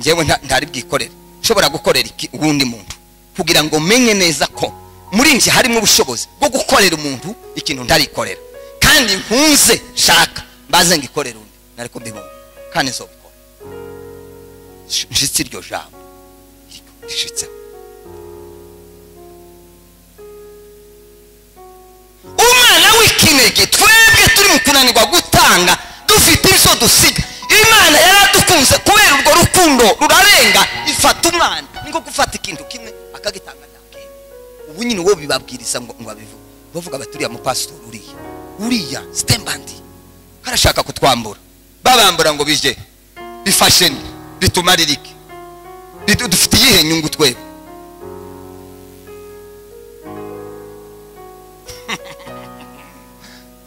Nta- ntari bwikorere. Nshobora gukorera uwundi muntu? Kugira ngo menye neza ko muri njye harimo ubushobozi bwo gukorera umuntu ikintu ntarikorera. Kandi nkunze shaka mbaze ngikorera undi. Nari kubibona kandi nzobikora. Sh- nshitse iryo jambo. Rishitseho umwana w'ikinege twebwe turi mu kunanirwa gutanga. Dufite ibyo dusiga imana yaradukunze kubera urwo rukundo rurarenga. Ifata umwana. Ni nko gufata ikintu kimwe akagitanga nta kindi. Ubu nyine uwo bibabwiriza ngo ngo abivuge. Bavuga bati uriya mupasitori uriya. Uriya sitembandi karashaka kutwambura. Babambura ngo bije. Bifashe Bidu- dufite iyihe nyungu twebwe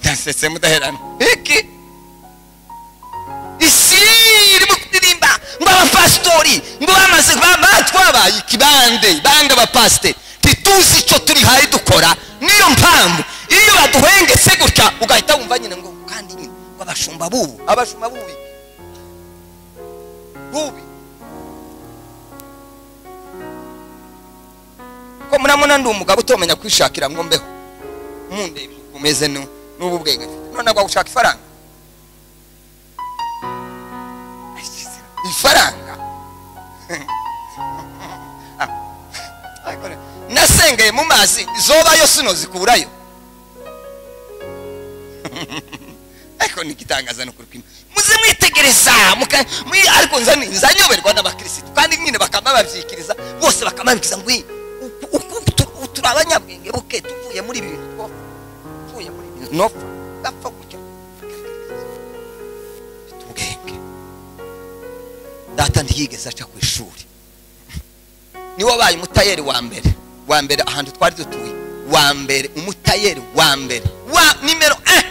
nasetse mudaherana iki isi irimo kuririmba ngo abapasitori ngo bamaze ba- ba- twabaye ikibande bande abapasiteri ntituzi icyo turi hayi dukora. Niyo mpamvu iyo baduhengetse gutya ugahita wumva nyine ngo kandi nyine ngo abashumba bubu abashumba bubi. Bubi. Ko muramuna ndi umugabo utomenya kwishakira ngo mbeho? Mundebe umeze nu- n'ubu bwenge none agwa gushaka ifaranga? Ifaranga? [LAUGHS] Nasengeye mu mazi zobayo sino zikurayo. [LAUGHS] Ariko nigitangaza nukuri kwima muze mwitegereza ariko nza- nzanyoberwa n'abakirisitu. Kandi nyine bakaba babyikiriza bose bakaba babikiriza ngo "Ii, uku- uku tu- turi abanyabwenge buke tuvuye muri ibi bintu. Two tuvuye muri ibi bintu. Nopfa gapfa gutyo Mfite ubwenge data ntiyigeze aca ku ishuri. Niwe wabaye umutayeri wa mbere. Wa mbere ahantu twari dutuye. Wa mbere umutayeri wa mbere. Wa nimero eh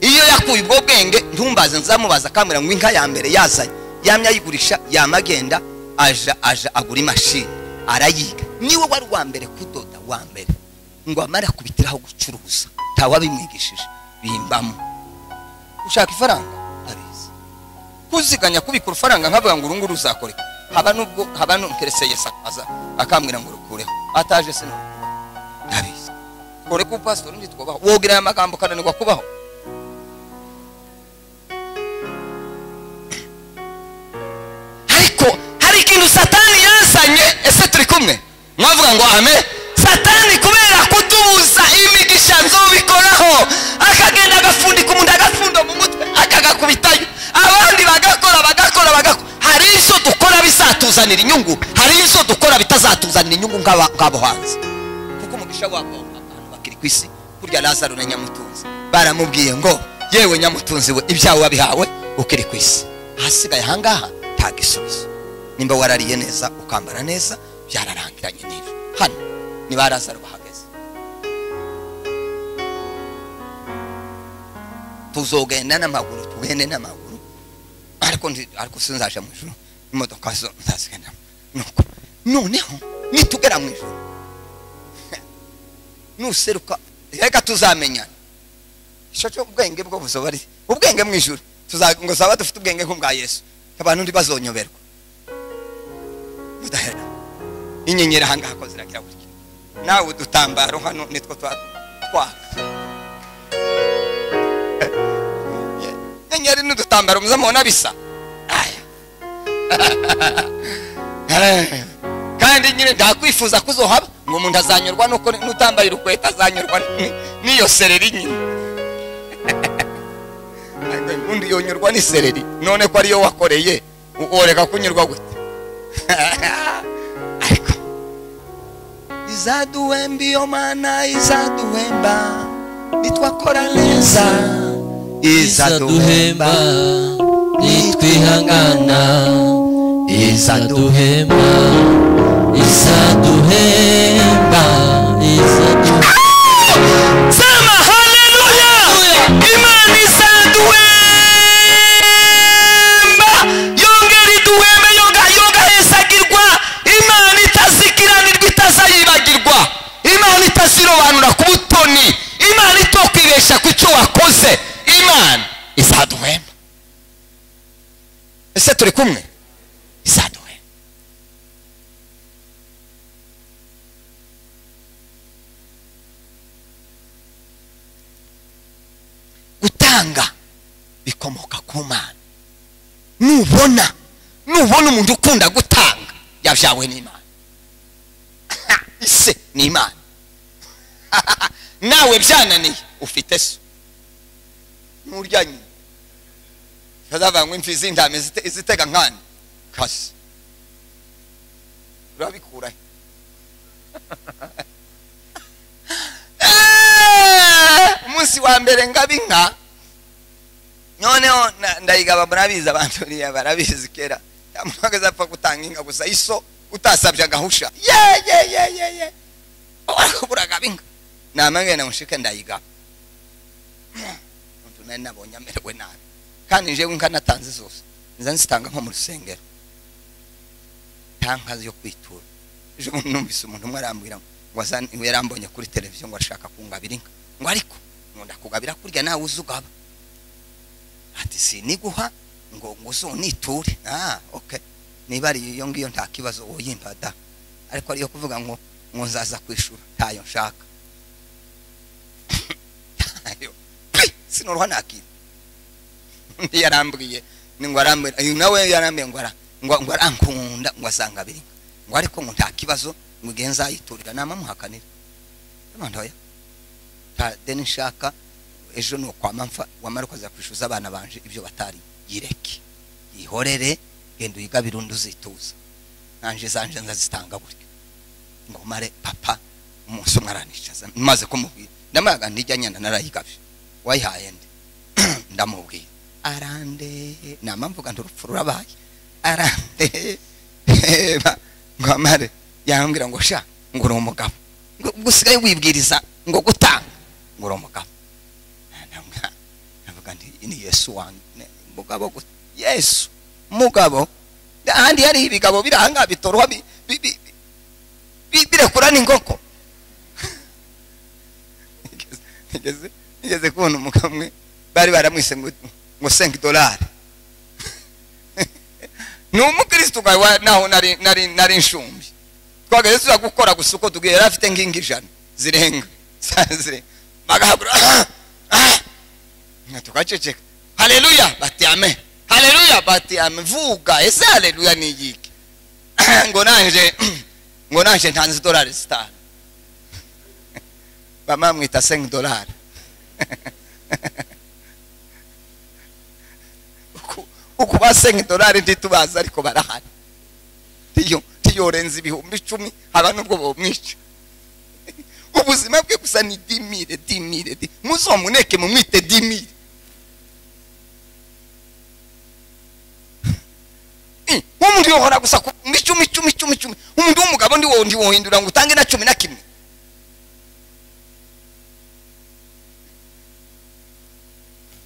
iyo yakuye ubwo bwenge ntumbaze nzamubaza akambwira ngo inka ya mbere yazanye. Yamye ayigurisha yama agenda aja aja agura imashini. Arayiga ni we wari uwa mbere kudoda wa mbere. Ngo amare akubitiraho gucuruza. Ntawabimwigishije bimbamo. Ushaka ifaranga? Ndabizi kuziganya kubika urufaranga nkavuga ngo urunguru ruzakoreka haba nubwo haba nunkereseye sakaza akambwira ngo rukureho. Ataje sino ndabizi kore ku pastor ndi twobaho wogira aya magambo kananirwa kubaho. Ariko hari ikintu satani yazanye ese turi kumwe? Mwavuga ngo ame. Satani kubera kutubuza imigisha nzobikoraho akagenda agafundika umuntu agafundo mu mutwe akagakubitayo. Abandi bagakora bagakora bagakora. Hari izo dukora bizatuzanira inyungu. Hari izo dukora bitazatuzanira inyungu nk'abo hanze. Kuko umugisha wabo abantu bakiri ku isi kurya lazaro na nyamutunzi. Baramubwiye ngo yewe nyamutunzi we ibyawe wabihawe ukiri ku isi. Ahasigaye ahangaha nta gisubizo. Nimba warariye neza ukambara neza byararangiranye n'ibyo hano ni ba lazaro bahageze tuzogenda n'amaguru tugende n'amaguru. Ariko ariko sinzaje mu ijuru. Imodoka zo nzazigenda nuko noneho nitugera mu ijuru. [LAUGHS] Nuseruka reka tuzamenyana icyo cyo ubwenge bwo buzoba ari ubwenge mu tuza- ngo zaba dufite ubwenge nk'ubwa yesu. Abantu ntibazonyoberwa budahera inyenyeri ahangaha ko ziragira gutya. Nawe udutambaro hano nitwo twa- twaka. Inyenyeri n'udutambaro muza mubona bisa. [LAUGHS] Kandi nyine ndakwifuza kuzohaba ngo umuntu azanyurwa nuko n'utambaye urukweto azanyurwa ni- n'iyo sereri nyine. [LAUGHS] Undi yonyurwa n'isereri none ko ariyo wakoreye woreka kunyurwa gute? [LAUGHS] ariko izaduhemba iyo mana izaduhemba nitwakora neza. Izaduhemba nitwihangana. Izaduhemba izaduhemba izaduhemba ku butoni imana itokwibesha ku cyo wakoze. Imana. Izaduhemba. Ese turi kumwe? Izaduhemba. Gutanga bikomoka ku mana. Nubona nubona umuntu ukunda gutanga. Yabyawe n'imana. [LAUGHS] Ise ni imana. Nawe byananiye ufite so nurya nyine bazavangwa imfi z'indame zite- zitega nkani kasi urabikura umunsi wa mbere ngaba inka noneho ndayigaba murabizi abantu [LAUGHS] buriya barabizi kera nta muntu wageze apfa gutanga inka gusa. Iso utasabye agahusha. Ye ye ye ye ye inka namangene mushike ndayigaba umuntu nari nabonye amerewe nabi. Kandi njewe inka natanze zose nza nzitanga nko mu rusengero. Nta nka yo kwitura. Ejo bundi numvise umuntu umwe arambwira ngo yarambonye kuri televiziyo ngo arashaka kungabira inka. Ngo ariko ngo ndakugabira kurya nawe uzi ugaba. Ati siniguha ngo ngo uzuniture ah okay niba ari iyo ngiyo nta kibazo woyimpa da. Ariko ariyo kuvuga ngo ngo nzaza kwishura ntayo nshaka. Ntayo Pi! sinoroha nakira undi [LAUGHS] yarambwiye ngo arambwira uyu nawe yarambwiye ngo ara- ngo ngo arankunda ngo asanga abiri ngo ariko ngo nta kibazo ngo igihe nzayiturira namamuhakanira ntoya nta deni nshaka ejo ni ukwama mfa wamara ukaza kwishyuza abana banje ibyo batari yireke. Yihorere genda uyigabire undi uzituza nanje zanje nzazitanga buryo ngo mare papa umunsi umwe aranicaza maze kumubwira. Ndamaga ntijya nyana narayigabye. Wayihaye nde? [CLEARS THROAT] Ndamubwira. Arande. Nama mvuga urupfu rurabaye. Arandeba ngo amare yambwira ngo sha ngo uri umugabo. Ngo usigaye wibwiriza ngo gutanga ngo uri umugabo. Ndavuga- nti ni yesu wanjye mugabo gusa yesu mugabo. Ahandi hari ibigabo biri ahangaha bitoroha bi- bi- Nigeze- kubona umugabo umwe bari baramwise ngo ngo senki dolari [LAUGHS] ni wa- naho nari nshumbi. Twagaze tuza gukora gusa uko tugiye yari afite nk'ingi ijana zirenga. [LAUGHS] Bagahagura tukaceceka. Haleluya bati amen. Haleluya bati amen. Vuga ese haleluya ni igiki [CLEARS THROAT] ngo nanje [CLEARS THROAT] ngo nanje ntanze dolari zitanu bamamwita senki dolari uku- uku basenga idolari ntitubazi ariko barahari tiyo tiyorenza ibihumbi icumi haba n'ubwo bomwica ubuzima bwe gusa ni dimire dimire di muzomuneke mumwite dimire Eh, umuntu yohora gusa ku icumi icumi icumi icumi umuntu w'umugabo ndi wo ndi wohindura ngo utange na cumi na kimwe Eh, twigana imana nk'abana bayikunda sema haleluya kumenya gutanga ibiremereye ikintu kiremereye uwaye wigana imana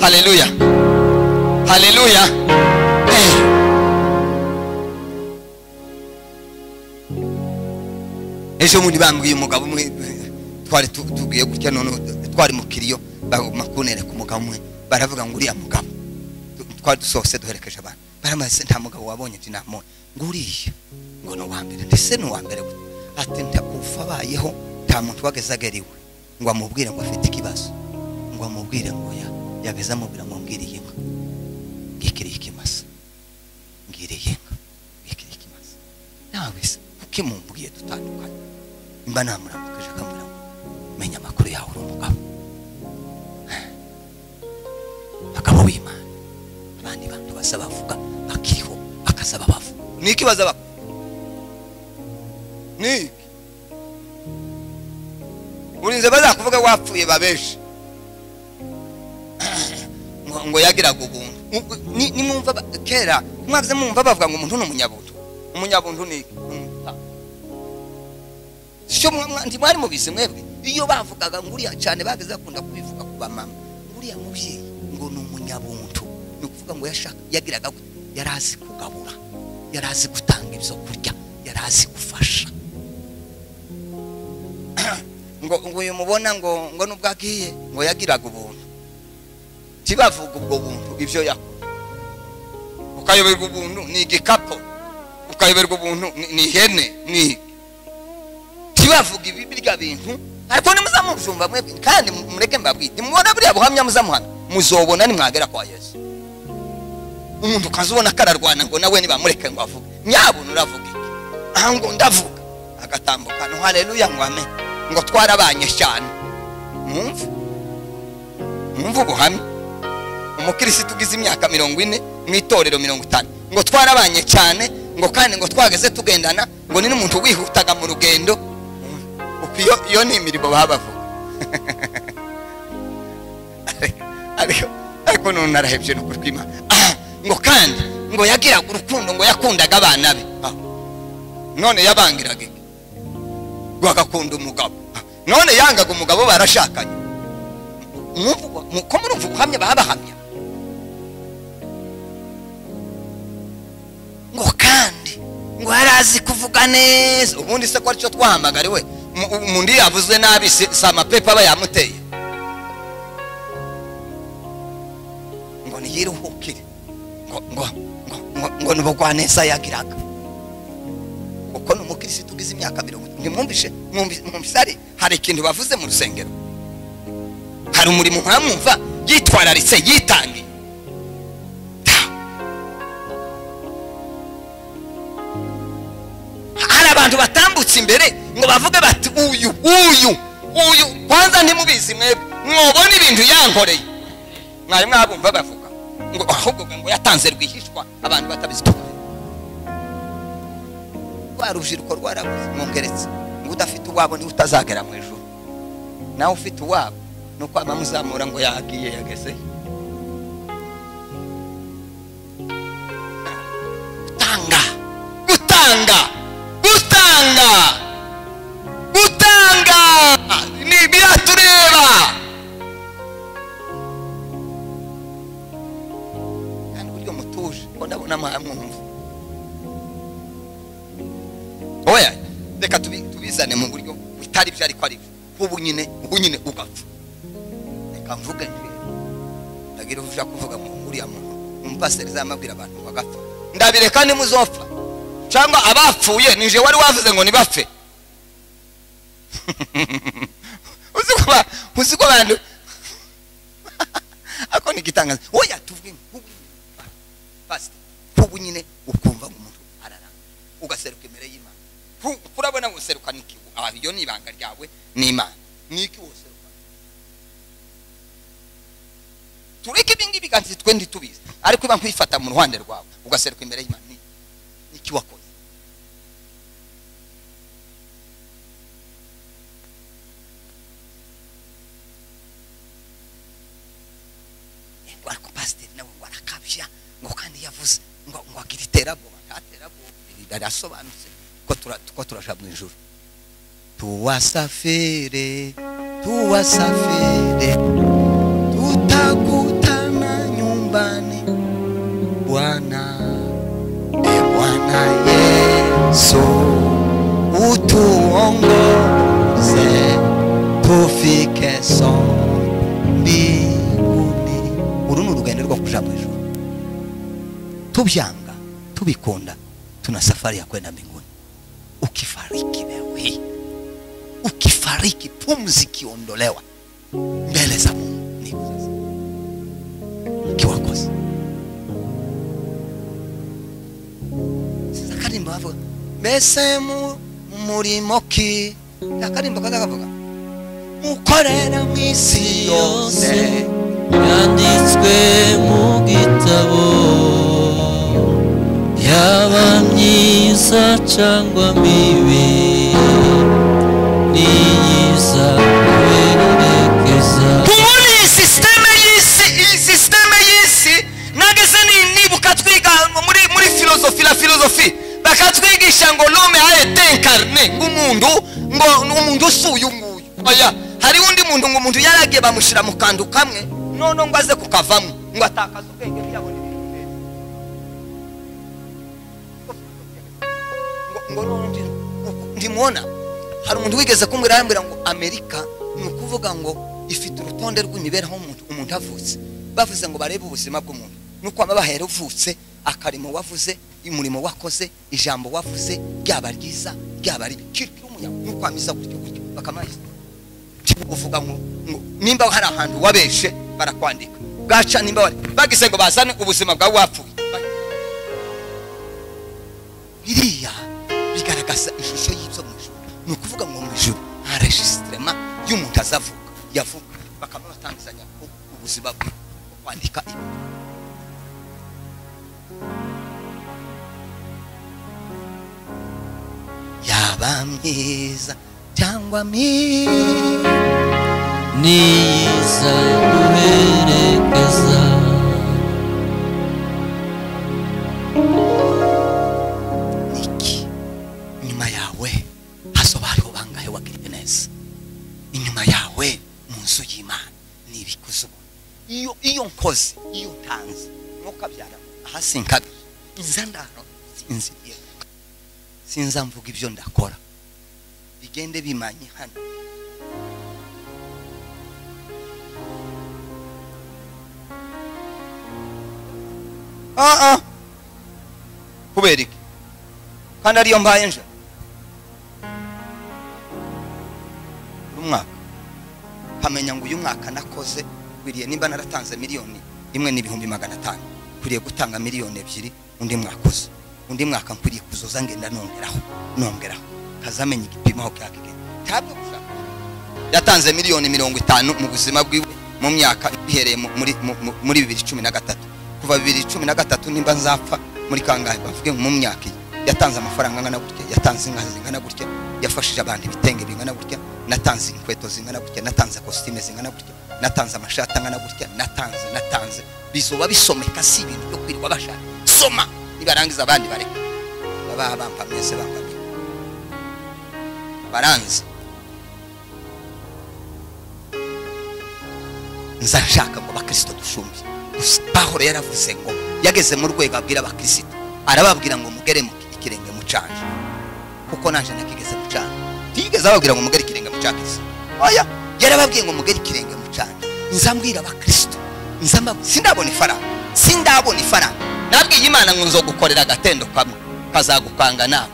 haleluya haleluya Eh. ejo bundi bambwiye umugabo umwe twari tu- tugiye gutya none twari mu kiriyo baguma kunereka umugabo umwe baravuga ngo uriya mugabo twari dusohose duherekeje abantu baramaze nta mugabo wabonye nti namubonye ngo uriya ngo ni uwa mbere ndetse ni ati ndakufa abayeho nta muntu wageze ngo amubwire ngo afite ikibazo ngo amubwire ngo ya yageze amubwira ngo mbwiriye inka. Ngikiriye ikimasa. Ngiriye inka. Ngikiriye ikimasa. Nawe se kuko imumbwiye dutandukanye mba namuramukije akamubwira ngo menya amakuru yawe uri umugabo. Abagabo b'imana abandi bantu basa bavuga bakiho bakasaba babavuga ni iki baza bavuga ni iki urinze bazakuvuga wapfuye babeshe ngo yagiraga ubuntu nimwumva kera mwavuze mwumva bavuga ngo umuntu ni umunyabuntu umunyabuntu ni iki? Ni umutako. sio mwa- mwa- ntimwari mubizi mwebwe. Iyo bavugaga ngo uriya cyane bageze bakunda kubivuga ku bamama. Uriya mubyeyi ngo ni umunyabuntu ni ukuvuga ngo yagiraga yari azi kugabura. Yari azi gutanga ibyo kurya. Yari azi gufasha. [CLEARS THROAT] Ngo uyu mubona ngo ngo nubwo agiye ngo yagiraga ubuntu. Tibavuga ubwo buntu ibyo yakora ukayoberwa ubuntu ni igikapu ukayoberwa ubuntu ni- ihene ni tibavuga ibi birya bintu ariko nimuzamuzumva mwebwe kandi mureke mbabwite. Nimubona buriya buhamya muzamuhana muzobona nimwagera kwa yesu. Umuntu ukazubona kararwana ngo nawe nibamureke ngo avuge. Nyabuna uravuga iki? Aha ngo ndavuga. Agatambuka no haleluya ngo ame ngo twarabanye cyane. Mwumve mwumve ubuhamya? Umukirisitu ugize imyaka mirongo ine mu itorero mirongo itanu. Ngo twarabanye cyane ngo kandi ngo twageze tugendana ngo ni n'umuntu wihutaga mu rugendo. Iyo ni imirimo baba bavuga [LAUGHS] ariko none arahebye no kurwima. Ngo kandi ngo yagiraga urukundo ngo yakundaga abana be. Aho none yabangiraga ngo agakunda umugabo. None yangaga umugabo barashakanye. Ko murumva ubuhamya baba bahamya ngo kandi ngo yarazi kuvuga neza. Ubundi se ko aricyo twahamagariwe Mu- umuntu iyo yavuze nabi si amapepa aba yamuteye. Ngo niyiruhukire ngo ngo ngo ngo nubugwaneza yagiraga. Uko ni umukirisitu ugize imyaka mirongo itatu. Ntimwumvishe mwumvi- mwumvise hari hari ikintu bavuze mu rusengero. Hari umurimo nkamwumva yitwararitse yitangiye batambutse imbere ngo bavuge bati uyu uyu uyu kwanza ntimubizi mwebwe. Mwobona ibintu yankoreye. Mwari mwabumva bavuga ngo ahubwo ngo yatanze rwihishwa abantu batabizi ko rwa rubyiruko rwarabuze mwongeretse. Ngo udafite uwabo ni we utazagera mu ijuru. Nawe ufite uwabo ni uko abamuzamura ngo yagiye yagezeyo. Gutanga gutanga. Gutanga ni biratureba kandi uburyo mutuje ko ndabona mwamwumva oya reka tubizane mu buryo bitari byo ariko ari ubu nyine ubu nyine ugapfa reka mvuge nje. Ndagira uvuga kuvuga mu uriya muntu. Umupasiteri zamabwira abantu bagapfa ndabireka nimuzopfa cyangwa abapfuye nije wari wavuze ngo nibapfe. [LAUGHS] Uzi ko abantu [LAUGHS] ako ni igitangaza. Oya tuvuge pasiteri nk'ubu nyine ukumva ngo umuntu arara ugaseruka imbere y'imana. Kurabona ngo useruka niki ah iyo ni ibanga ryawe ni imana. Niki woseruka? Tureke ibi ngibi kandi twe ntitubizi ariko iba nkwifata mu ruhande rwawe ugaseruka imbere y'imana. Ni niki wakoze ngo ariko pasiteri nawe ngo arakabya ngo kandi yavuze ngo ngo agira iterabwoba nta terabwoba ibi birasobanutse ko tura ko turaja mu ijuru tuwasafiri tuwasafiri tutakutana nyumbani. Bwana e bwana yesu utuongoze tubyanga tubikunda tuna safari ya kwenda mbinguni. Ukifariki leo hii ukifariki pumzi ikiondolewa mbele za mungu ni kiwakozi sasa karimbo avuga mbese mu murimo ki akarimbo kaza kavuga mukorera mu isi yose yanditswe mu gitabo yaba myiza cyangwa mibi niyiza kuberekeza ubundi iyi sisiteme y'isi iyi sisiteme y'isi nageze ni- nibuka twiga muri muri filozofi la filozofi bakatwigisha ngo lome aete inkarne nk'umuntu ngo umuntu usi uyu oya hari undi muntu ngo umuntu yaragiye bamushyira mu kantu kamwe. None ngo aze kukavamo ngo atakaze ubwenge ntiyabone ngo ndimubona. Hari umuntu wigeze kumbwira arambwira ngo amerika ni ukuvuga ngo ifite urutonde rw'imibereho umuntu avutse. Bavuze ngo barebe ubuzima bw'umuntu. Nuko waba bahera uvutse akarimo wavuze umurimo wakoze ijambo wavuze ryaba ryiza ryaba ribi. Kirikira umuyaga nuko wamisa gutyo gutyo bakamayiza uvuga ngo nimba hari ahantu wabeshe barakwandika. Bwaca nimba wari bagize ngo bazane ubuzima bwawe wapfuye. Biriya bigaragaza ishusho y'ibyo mu ijuru. Ni ukuvuga ngo mu ijuru nta rejisitirema y'umuntu azavuga yavuga. Bakaba batangizanya ubuzima bwe kwandika ibi yaba myiza cyangwa mibi? Niyiza duherekeza iyo nkoze iyo ntanze ntukabyara hasi nkabi inza ndaro sinziriye sinza mvuga ibyo ndakora. Bigende bimanye hano ah ah. Kubera iki kandi ariyo mbaye nje. Buri mwaka. Nkamenya ngo uyu mwaka nakoze. Kwiriye nimba naratanze miliyoni imwe n'ibihumbi magana atanu kwiriye gutanga miliyoni ebyiri undi mwaka uza undi mwaka nkwiriye kuzoza ngenda nongeraho nongeraho. Kazamenya igipimo aho kyakigenda ntabwo gushaka yatanze miliyoni mirongo itanu mu buzima bwiwe mu myaka ihereye mu- muri mu- mu- muri bibiri cumi na gatatu. Kuva bibiri cumi na gatatu nimba nzapfa muri kangahe? Bavuge mu myaka iyi. Yatanze amafaranga angana gutya yatanze inka zingana gutya yafashije abantu ibitenge bingana gutya natanze inkweto zingana gutya natanze kositime zingana gutya. Natanze amashati angana gutya natanze natanze. Bizoba bisomeka si ibintu byo kwirirwa bashaka soma! Nibarangiza abandi bareka babaha bampa mwese bambamye baranze. Nza nshaka ngo abakristo dushumbye gusa pahuro yaravuze ngo yageze mu rwego abwira abakristo. Arababwira ngo mugere mu ikirenge mu canje. Kuko nanje nakigeze mu canje. Ntiyigeze ababwira ngo mugere ikirenge mu canje. Oya yarababwiye ngo mugere ikirenge mu canje nza mbwira abakristo sindabona ifaranga sindabona ifaranga nabwiye imana ngo nzogukorera agatendo kamwe. Kazagukanga nawe.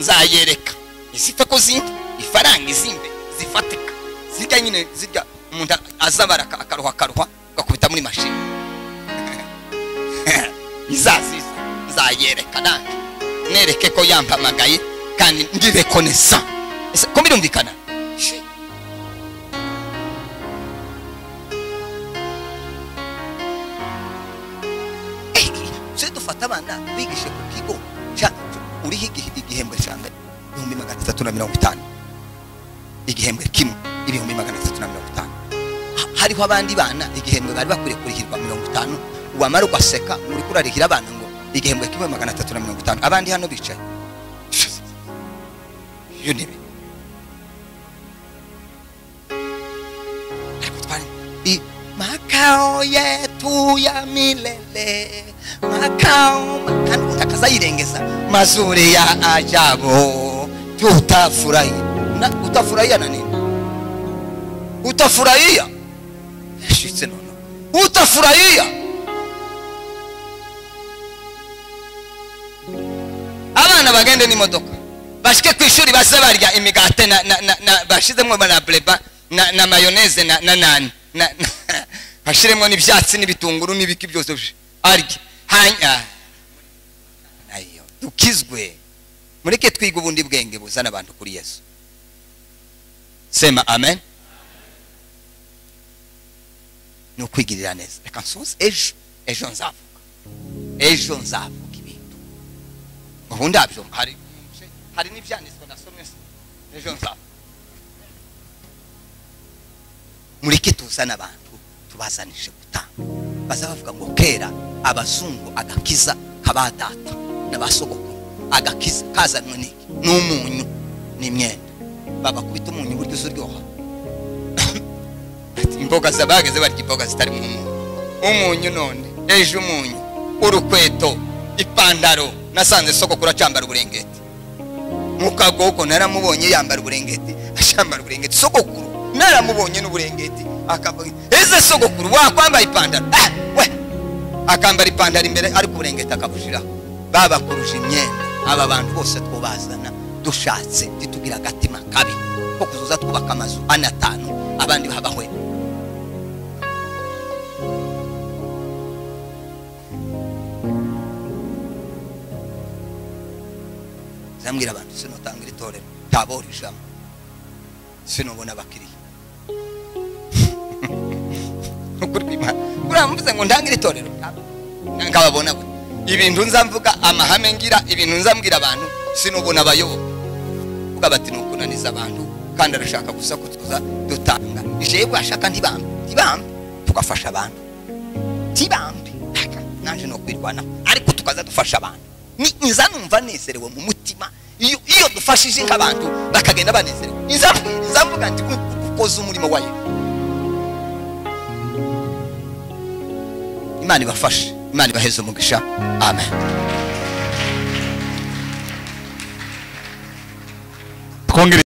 Nzayereka. Izipfe ko zimba ifaranga izimbe zifatika. Zirya nyine zirya. Umuntu azabara aka- akaruha akaruha ugakubita muri mashini [LAUGHS] izaziza nzayereka nanjye nereke ko yampamagaye. Ndi rekonesa ese ko birumvikana Shi. Eh, se dufata abana bigishe ku kigo uriho igihe- igihembwe cya mbere ibihumbi magana atatu na mirongo itanu igihembwe kimwe ibihumbi magana atatu na mirongo itanu Ha- hariho abandi bana igihembwe bari bakwiriye kurihirwa mirongo itanu wamara ugaseka uri kurarihira abana ngo igihembwe kimwe magana atatu na mirongo itanu abandi hano bicaye iyo ni ibintu ariko i- makao yetu ya milele. Makao akazayirengeza mazuri ya ajabu. Tutafurahia na utafurahia na nini? Utafurahia. Shitse nono utafurahia. Abana bagende n'imodoka bashike ku ishuri baze barya imigate na, na, na, na mayoneze na, na nani na, na, [LAUGHS] bashiremo n'ibyatsi n'ibitunguru n'ibiki byose arya hanya. Dukizwe. Mureke twiga ubundi bwenge buzana abantu kuri yesu. Sema amen. Ni ukwigirira neza. Reka nsoze ejo. Ejo nzavuga. Ejo nzavuga ibintu. Ubu ndabyo hari hari n'ibyanditswe nasomye ejo nzaba mureke tuzane abantu tubazanije gutanga baza bavuga ngo kera abazungu agakiza kabadata n'abasogokuru agakiza kazanwe n'iki n'umunyu n'imyenda. Babakubita umunyu buryo uryoha [COUGHS] imboga za bageze barya imboga zitari mu munyu. Umunyu none ejo umunyu urukweto ipantaro nasanze sogokuru acambara uburengeti mukagoko naramubonye yambara uburengeti. Ashambara uburengeti. Sogokuru naramubonye n'uburengeti. Akavuga ese sogokuru wakwambaye ipantaro ah, we! Akambara ipantaro imbere ariko uburengeti akabushiraho babakuruje imyenda. Aba bantu bose twubazana dushatse ntitugira agatima kabi ko kuzuza twubaka amazu ane atanu abandi babahwe zambwira abantu sinotangira itorero ntaborijamo sinubona abakiriya ukuri kw'Imana kuriya mvuze ngo ntangire itorero nkababona gute ibintu nza mvuga amahame ngira ibintu nza mbwira abantu sinubona abayoboka vuga bati ni ukunaniza abantu kandi arashaka gusa ko tuza dutanga jewe ashaka ntibambe ntibambe tugafasha abantu ntibambe Aka, nanje no kwirwanaho ariko tukaza dufasha abantu ni nza numva nezerewe mu mutima. Iyo dufashije nk'abantu bakagenda banezerewe. Nzamvuga nti ukoze umurimo wayo imana ibafashe. Imana ibaheze umugisha. Amen. Twongere